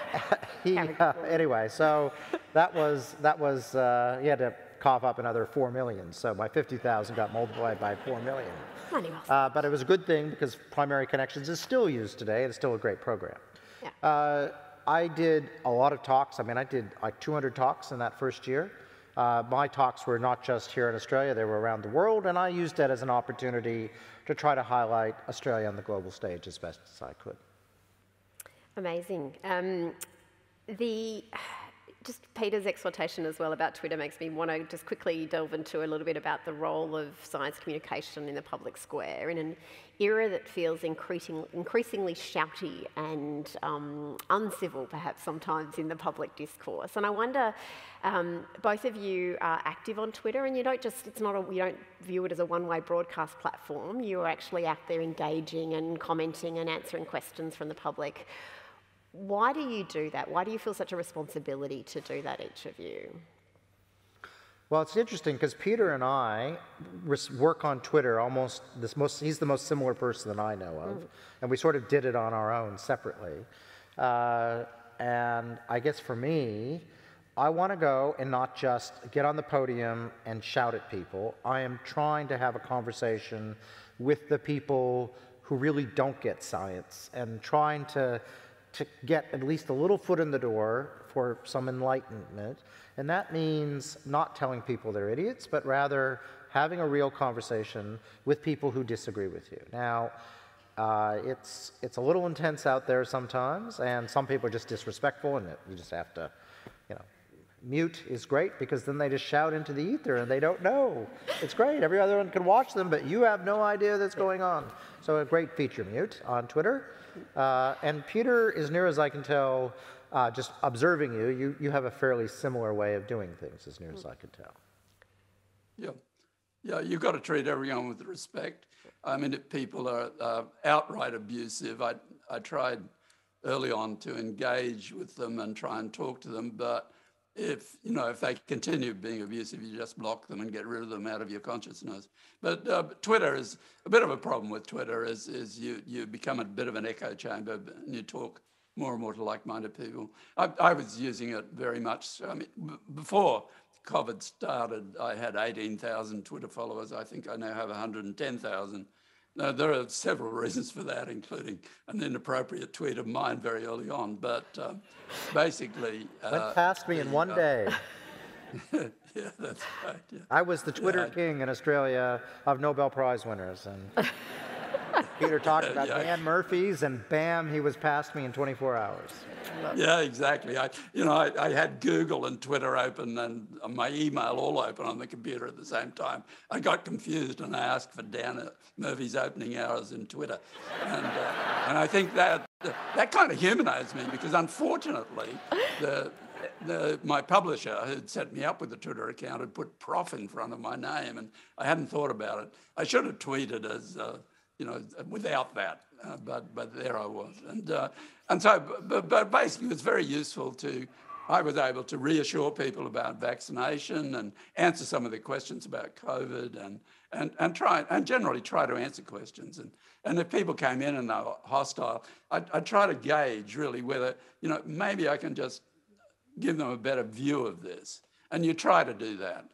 he, uh, anyway, so that was that was uh, he had to cough up another four million. So my fifty thousand got multiplied by four million. Uh, but it was a good thing because Primary Connections is still used today. It's still a great program. Yeah. Uh, I did a lot of talks. I mean, I did like 200 talks in that first year. Uh, my talks were not just here in Australia, they were around the world, and I used it as an opportunity to try to highlight Australia on the global stage as best as I could. Amazing. Um, the just Peter's exhortation as well about Twitter makes me want to just quickly delve into a little bit about the role of science communication in the public square in an era that feels increasing, increasingly shouty and um, uncivil, perhaps sometimes in the public discourse. And I wonder, um, both of you are active on Twitter, and you don't just it's not a, you don't view it as a one-way broadcast platform. You are actually out there engaging and commenting and answering questions from the public. Why do you do that? Why do you feel such a responsibility to do that, each of you? Well, it's interesting because Peter and I work on Twitter almost this most. He's the most similar person that I know of, mm. and we sort of did it on our own separately. Uh, and I guess for me, I want to go and not just get on the podium and shout at people. I am trying to have a conversation with the people who really don't get science and trying to to get at least a little foot in the door for some enlightenment. And that means not telling people they're idiots, but rather having a real conversation with people who disagree with you. Now, uh, it's, it's a little intense out there sometimes, and some people are just disrespectful, and you just have to, you know, mute is great because then they just shout into the ether and they don't know. It's great. Every other one can watch them, but you have no idea that's going on. So a great feature, mute on Twitter. Uh, and Peter, as near as I can tell, uh, just observing you, you, you have a fairly similar way of doing things, as near as I can tell. Yeah. Yeah, you've got to treat everyone with respect. I mean, if people are uh, outright abusive, I, I tried early on to engage with them and try and talk to them, but if you know if they continue being abusive, you just block them and get rid of them out of your consciousness. But uh, Twitter is a bit of a problem with Twitter. Is is you you become a bit of an echo chamber and you talk more and more to like-minded people. I, I was using it very much. I mean, b- before COVID started, I had 18,000 Twitter followers. I think I now have 110,000. No, there are several reasons for that, including an inappropriate tweet of mine very early on. But um, basically, went uh, past me in one uh, day. yeah, that's right. Yeah. I was the Twitter yeah, king in Australia of Nobel Prize winners, and Peter talked about yeah. Dan Murphy's, and bam, he was past me in 24 hours. Yeah, exactly. I, you know, I, I, had Google and Twitter open and my email all open on the computer at the same time. I got confused and I asked for Dan Murphy's opening hours in Twitter, and uh, and I think that that kind of humanized me because unfortunately the the, my publisher had set me up with a Twitter account had put prof in front of my name, and I hadn't thought about it. I should have tweeted as, uh, you know, without that, uh, but but there I was, and uh, and so, but, but basically, it was very useful to. I was able to reassure people about vaccination and answer some of their questions about COVID, and and and try and generally try to answer questions. And and if people came in and they were hostile, I'd, I'd try to gauge really whether you know maybe I can just give them a better view of this. And you try to do that.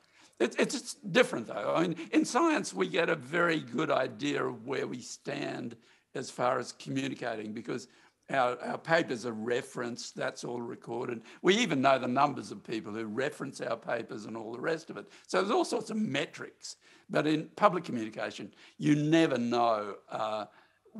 It, it's different though. I mean, in science, we get a very good idea of where we stand as far as communicating because our, our papers are referenced, that's all recorded. We even know the numbers of people who reference our papers and all the rest of it. So there's all sorts of metrics. But in public communication, you never know uh,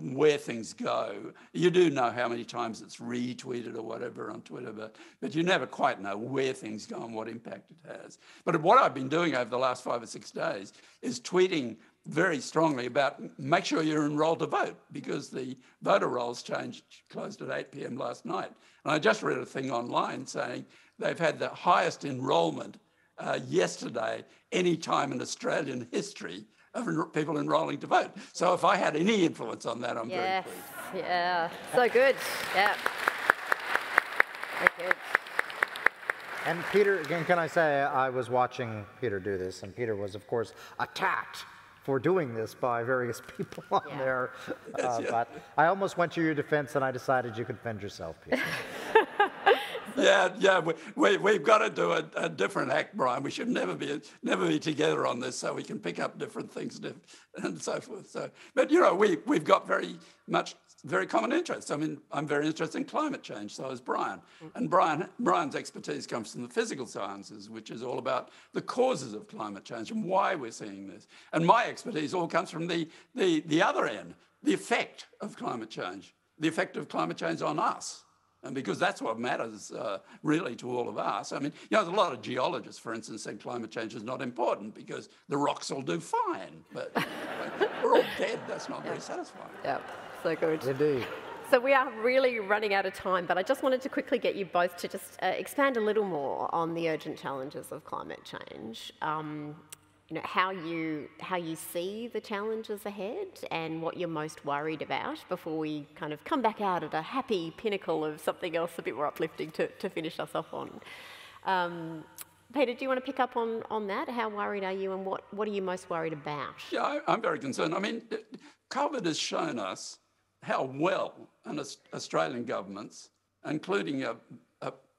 where things go. You do know how many times it's retweeted or whatever on Twitter, but, but you never quite know where things go and what impact it has. But what I've been doing over the last five or six days is tweeting very strongly about make sure you're enrolled to vote because the voter rolls changed, closed at 8 p.m. last night. And I just read a thing online saying they've had the highest enrolment uh, yesterday any time in Australian history of people enrolling to vote. So if I had any influence on that, I'm yes, very pleased. Yeah, so good. Yeah. Very good. And Peter, again, can I say I was watching Peter do this, and Peter was, of course, attacked for doing this by various people on yeah. there. Uh, yeah. But I almost went to your defense, and I decided you could defend yourself, Peter. yeah, yeah, we, we, we've got to do a, a, different act, Brian. We should never be never be together on this so we can pick up different things and so forth. So, but you know, we, we've got very much very common interests. I mean, I'm very interested in climate change, so is Brian. Mm. And Brian, Brian's expertise comes from the physical sciences, which is all about the causes of climate change and why we're seeing this. And my expertise all comes from the, the, the other end, the effect of climate change, the effect of climate change on us. And because that's what matters uh, really to all of us. I mean, you know, there's a lot of geologists, for instance, said climate change is not important because the rocks will do fine. But we're all dead. That's not very satisfying. Yeah, so good. Indeed. So we are really running out of time, but I just wanted to quickly get you both to just uh, expand a little more on the urgent challenges of climate change. Um, you know, how you, how you see the challenges ahead and what you're most worried about before we kind of come back out at a happy pinnacle of something else a bit more uplifting to, to finish us off on. Um, Peter, do you want to pick up on, on that? How worried are you and what, what are you most worried about? Yeah, I, I'm very concerned. I mean, COVID has shown us how well an Australian governments, including a,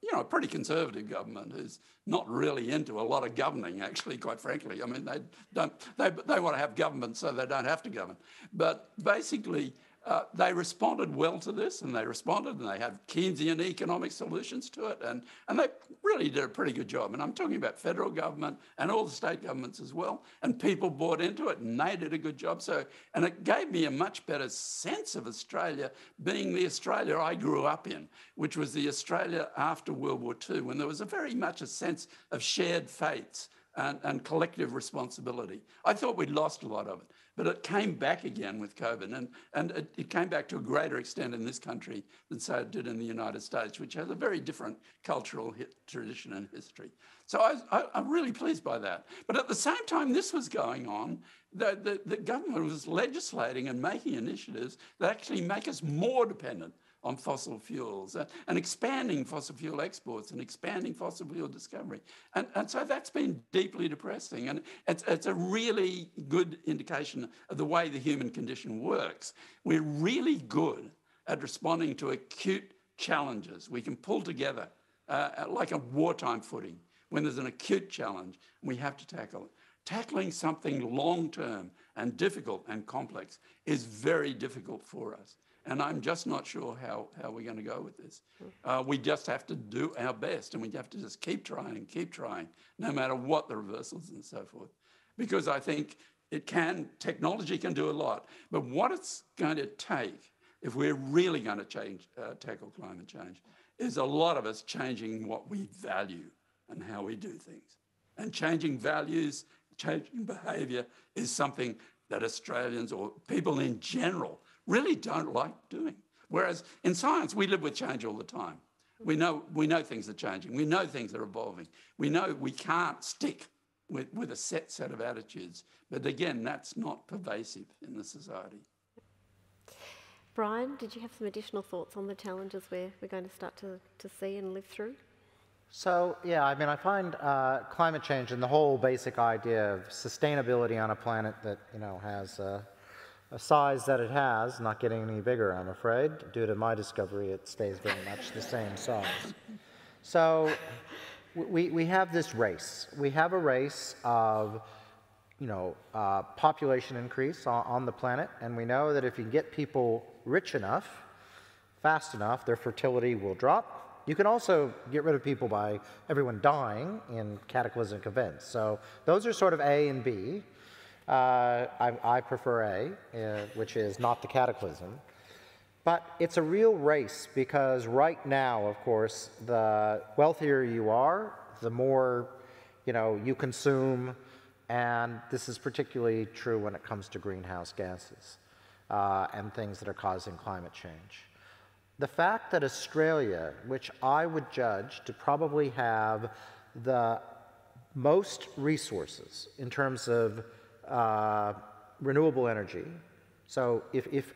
you know, a pretty conservative government who's not really into a lot of governing, actually, quite frankly. I mean, they don't, they, they want to have government so they don't have to govern. But basically, uh, they responded well to this and they responded and they have Keynesian economic solutions to it and, and they really did a pretty good job. And I'm talking about federal government and all the state governments as well. And people bought into it and they did a good job. So, and it gave me a much better sense of Australia being the Australia I grew up in, which was the Australia after World War II, when there was a very much a sense of shared fates and, and collective responsibility. I thought we'd lost a lot of it. But it came back again with COVID, and, and it, it, came back to a greater extent in this country than, say, it did in the United States, which has a very different cultural tradition and history. So I, am really pleased by that. But at the same time this was going on, the, the, the government was legislating and making initiatives that actually make us more dependent on fossil fuels and, and, expanding fossil fuel exports and expanding fossil fuel discovery. And, and so that's been deeply depressing. And it's, it's a really good indication of the way the human condition works. We're really good at responding to acute challenges. We can pull together uh, like a wartime footing when there's an acute challenge we have to tackle it. Tackling something long term and difficult and complex is very difficult for us. And I'm just not sure how, how we're going to go with this. Uh, we just have to do our best and we have to just keep trying and keep trying, no matter what the reversals and so forth. Because I think it can, technology can do a lot. But what it's going to take, if we're really going to change, uh, tackle climate change, is a lot of us changing what we value and how we do things. And changing values, changing behaviour is something that Australians or people in general really don't like doing. Whereas in science, we live with change all the time. We know, we know things are changing. We know things are evolving. We know we can't stick with, with a set set of attitudes. But again, that's not pervasive in the society. Brian, did you have some additional thoughts on the challenges we're, we're going to start to, to see and live through? So, yeah, I mean, I find uh, climate change and the whole basic idea of sustainability on a planet that, you know, has uh, a size that it has, not getting any bigger, I'm afraid. Due to my discovery, it stays very much the same size. So, we, we have this race. We have a race of, you know, uh, population increase on, on the planet, and we know that if you get people rich enough, fast enough, their fertility will drop. You can also get rid of people by everyone dying in cataclysmic events. So those are sort of A and B. Uh, I, I, prefer A, uh, which is not the cataclysm. But it's a real race because right now, of course, the wealthier you are, the more you know you consume, and this is particularly true when it comes to greenhouse gases uh, and things that are causing climate change. The fact that Australia, which I would judge to probably have the most resources in terms of uh, renewable energy, so if, if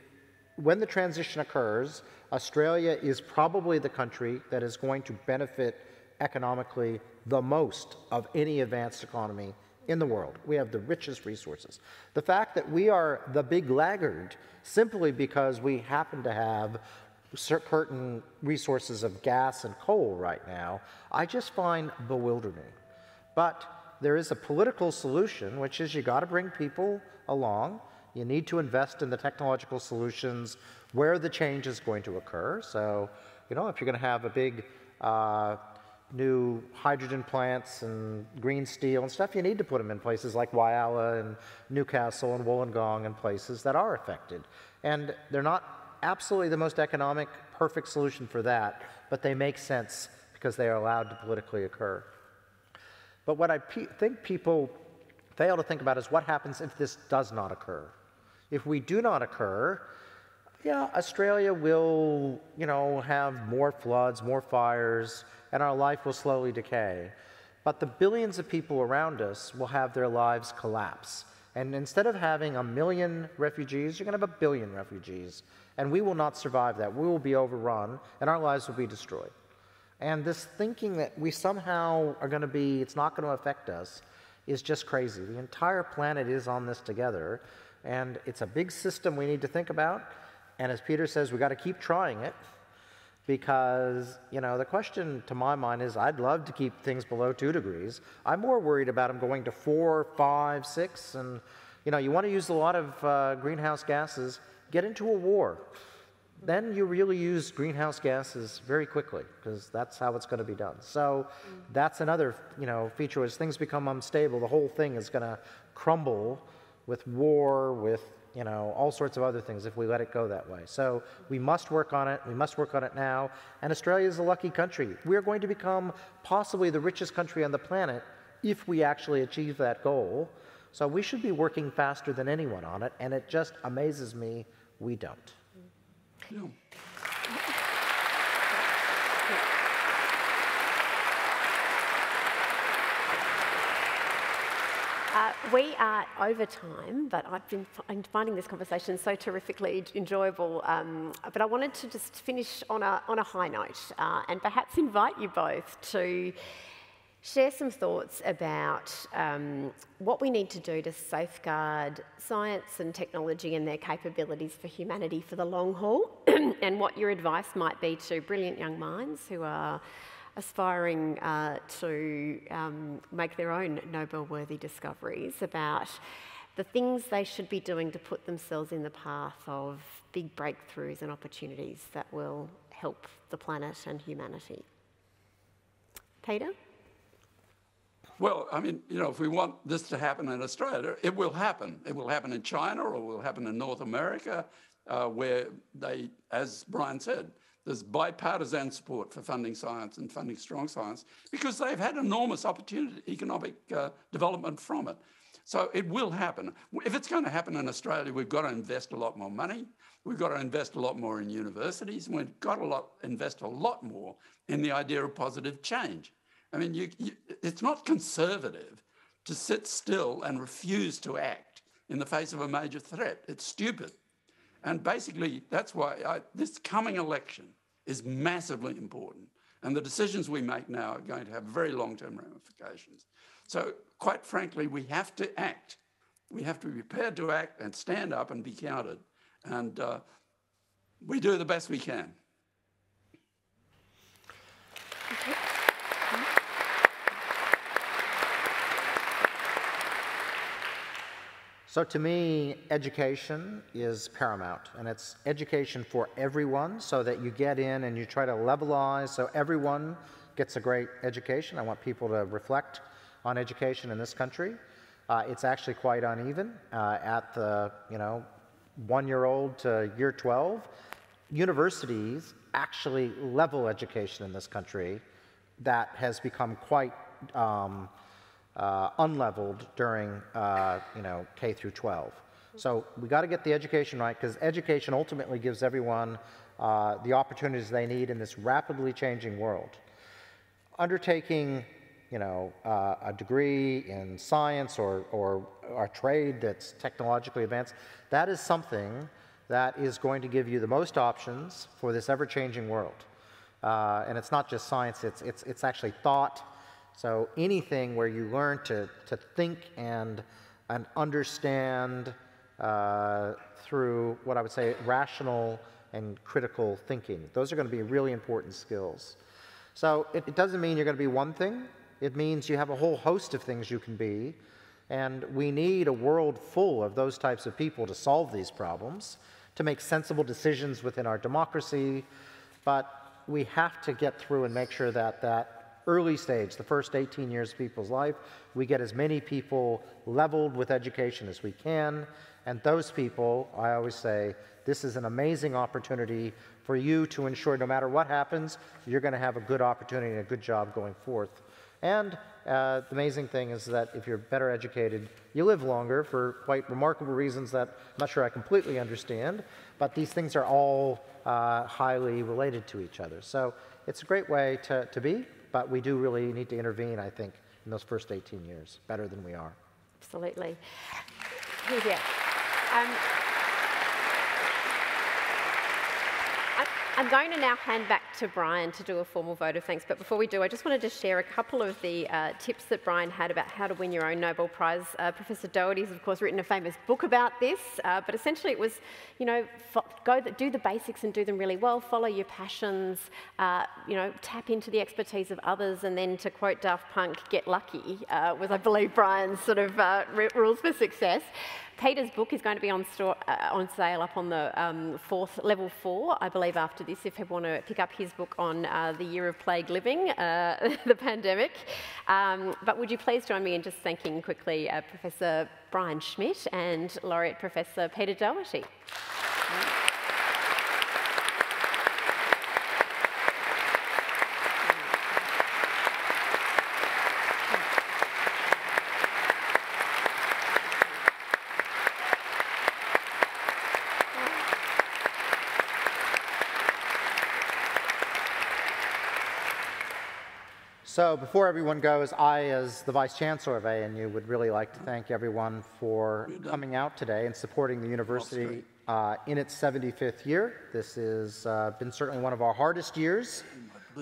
when the transition occurs, Australia is probably the country that is going to benefit economically the most of any advanced economy in the world. We have the richest resources. The fact that we are the big laggard simply because we happen to have certain resources of gas and coal right now, I just find bewildering. But there is a political solution, which is you got to bring people along. You need to invest in the technological solutions where the change is going to occur. So, you know, if you're going to have a big uh, new hydrogen plants and green steel and stuff, you need to put them in places like Whyalla and Newcastle and Wollongong and places that are affected. And they're not absolutely the most economic, perfect solution for that, but they make sense because they are allowed to politically occur. But what I pe think people fail to think about is what happens if this does not occur. If we do not occur, yeah, Australia will, you know, have more floods, more fires, and our life will slowly decay. But the billions of people around us will have their lives collapse. And instead of having a million refugees, you're going to have a billion refugees. And we will not survive that. We will be overrun, and our lives will be destroyed. And this thinking that we somehow are going to be, it's not going to affect us, is just crazy. The entire planet is on this together, and it's a big system we need to think about. And as Peter says, we've got to keep trying it because, you know, the question to my mind is I'd love to keep things below two degrees. I'm more worried about them going to four, five, six, and, you know, you want to use a lot of uh, greenhouse gases, get into a war. Then you really use greenhouse gases very quickly because that's how it's going to be done. So that's another, you know, feature as things become unstable, the whole thing is going to crumble with war, with you know, all sorts of other things if we let it go that way. So we must work on it. We must work on it now. And Australia is a lucky country. We are going to become possibly the richest country on the planet if we actually achieve that goal. So we should be working faster than anyone on it. And it just amazes me we don't. Uh, we are over time, but I've been finding this conversation so terrifically enjoyable. Um, but I wanted to just finish on a, on a high note uh, and perhaps invite you both to share some thoughts about um, what we need to do to safeguard science and technology and their capabilities for humanity for the long haul, and what your advice might be to brilliant young minds who are aspiring uh, to um, make their own Nobel worthy discoveries about the things they should be doing to put themselves in the path of big breakthroughs and opportunities that will help the planet and humanity. Peter? Well, I mean, you know, if we want this to happen in Australia, it will happen. It will happen in China or it will happen in North America, uh, where they, as Brian said, there's bipartisan support for funding science and funding strong science because they've had enormous opportunity, economic uh, development from it. So it will happen. If it's going to happen in Australia, we've got to invest a lot more money. We've got to invest a lot more in universities. And we've got to lot, invest a lot more in the idea of positive change. I mean, you, you, it's not conservative to sit still and refuse to act in the face of a major threat. It's stupid. And basically, that's why I, this coming election is massively important. And the decisions we make now are going to have very long term ramifications. So, quite frankly, we have to act. We have to be prepared to act and stand up and be counted. And uh, we do the best we can. So to me, education is paramount, and it's education for everyone so that you get in and you try to levelize so everyone gets a great education. I want people to reflect on education in this country. Uh, it's actually quite uneven uh, at the, you know, one-year-old to year 12. Universities actually level education in this country that has become quite um, uh, unleveled during uh, you know K through 12. So we got to get the education right because education ultimately gives everyone uh, the opportunities they need in this rapidly changing world. Undertaking you know uh, a degree in science or, or a trade that's technologically advanced, that is something that is going to give you the most options for this ever-changing world. Uh, and it's not just science, it's, it's, it's actually thought, so anything where you learn to, to think and, and understand uh, through what I would say rational and critical thinking, those are going to be really important skills. So it, it doesn't mean you're going to be one thing. It means you have a whole host of things you can be. And we need a world full of those types of people to solve these problems, to make sensible decisions within our democracy. But we have to get through and make sure that that early stage, the first 18 years of people's life, we get as many people leveled with education as we can. And those people, I always say, this is an amazing opportunity for you to ensure no matter what happens, you're going to have a good opportunity and a good job going forth. And uh, the amazing thing is that if you're better educated, you live longer for quite remarkable reasons that I'm not sure I completely understand, but these things are all uh, highly related to each other. So it's a great way to, to be. But we do really need to intervene, I think, in those first 18 years, better than we are. Absolutely. Yeah. Um, I'm going to now hand back to Brian to do a formal vote of thanks. But before we do, I just wanted to share a couple of the uh, tips that Brian had about how to win your own Nobel Prize. Uh, Professor Doherty's, of course, written a famous book about this. Uh, but essentially, it was, you know, go do the basics and do them really well. Follow your passions. Uh, you know, tap into the expertise of others, and then, to quote Daft Punk, "Get lucky," uh, was, I believe, Brian's sort of uh, rules for success. Peter's book is going to be on, store, uh, on sale up on the um, fourth level four, I believe, after this, if people want to pick up his book on uh, the year of plague living, uh, the pandemic. Um, but would you please join me in just thanking quickly uh, Professor Brian Schmidt and Laureate Professor Peter Doherty. So before everyone goes, I, as the Vice Chancellor of ANU, would really like to thank everyone for coming out today and supporting the university uh, in its 75th year. This has uh, been certainly one of our hardest years,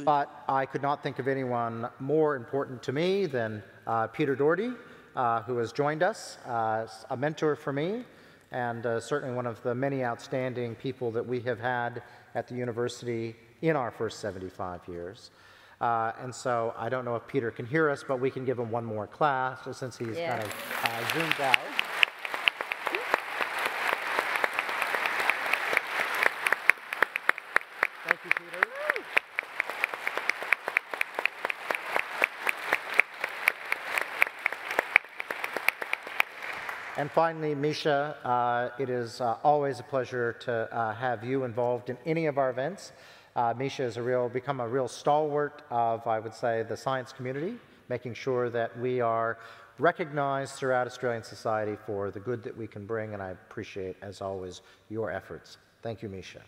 but I could not think of anyone more important to me than uh, Peter Doherty, uh, who has joined us, uh, a mentor for me, and uh, certainly one of the many outstanding people that we have had at the university in our first 75 years. Uh, and so I don't know if Peter can hear us, but we can give him one more class uh, since he's yeah. kind of uh, zoomed out. Thank you, Peter. And finally, Misha, uh, it is uh, always a pleasure to uh, have you involved in any of our events. Uh, Misha has real, become a real stalwart of, I would say, the science community, making sure that we are recognized throughout Australian society for the good that we can bring, and I appreciate, as always, your efforts. Thank you, Misha.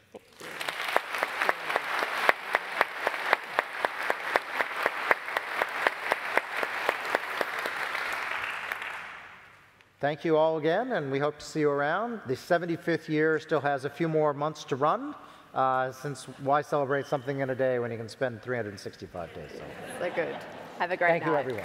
Thank you all again, and we hope to see you around. The 75th year still has a few more months to run, uh, since why celebrate something in a day when you can spend 365 days? So, So good. Have a great thank night. you, everyone.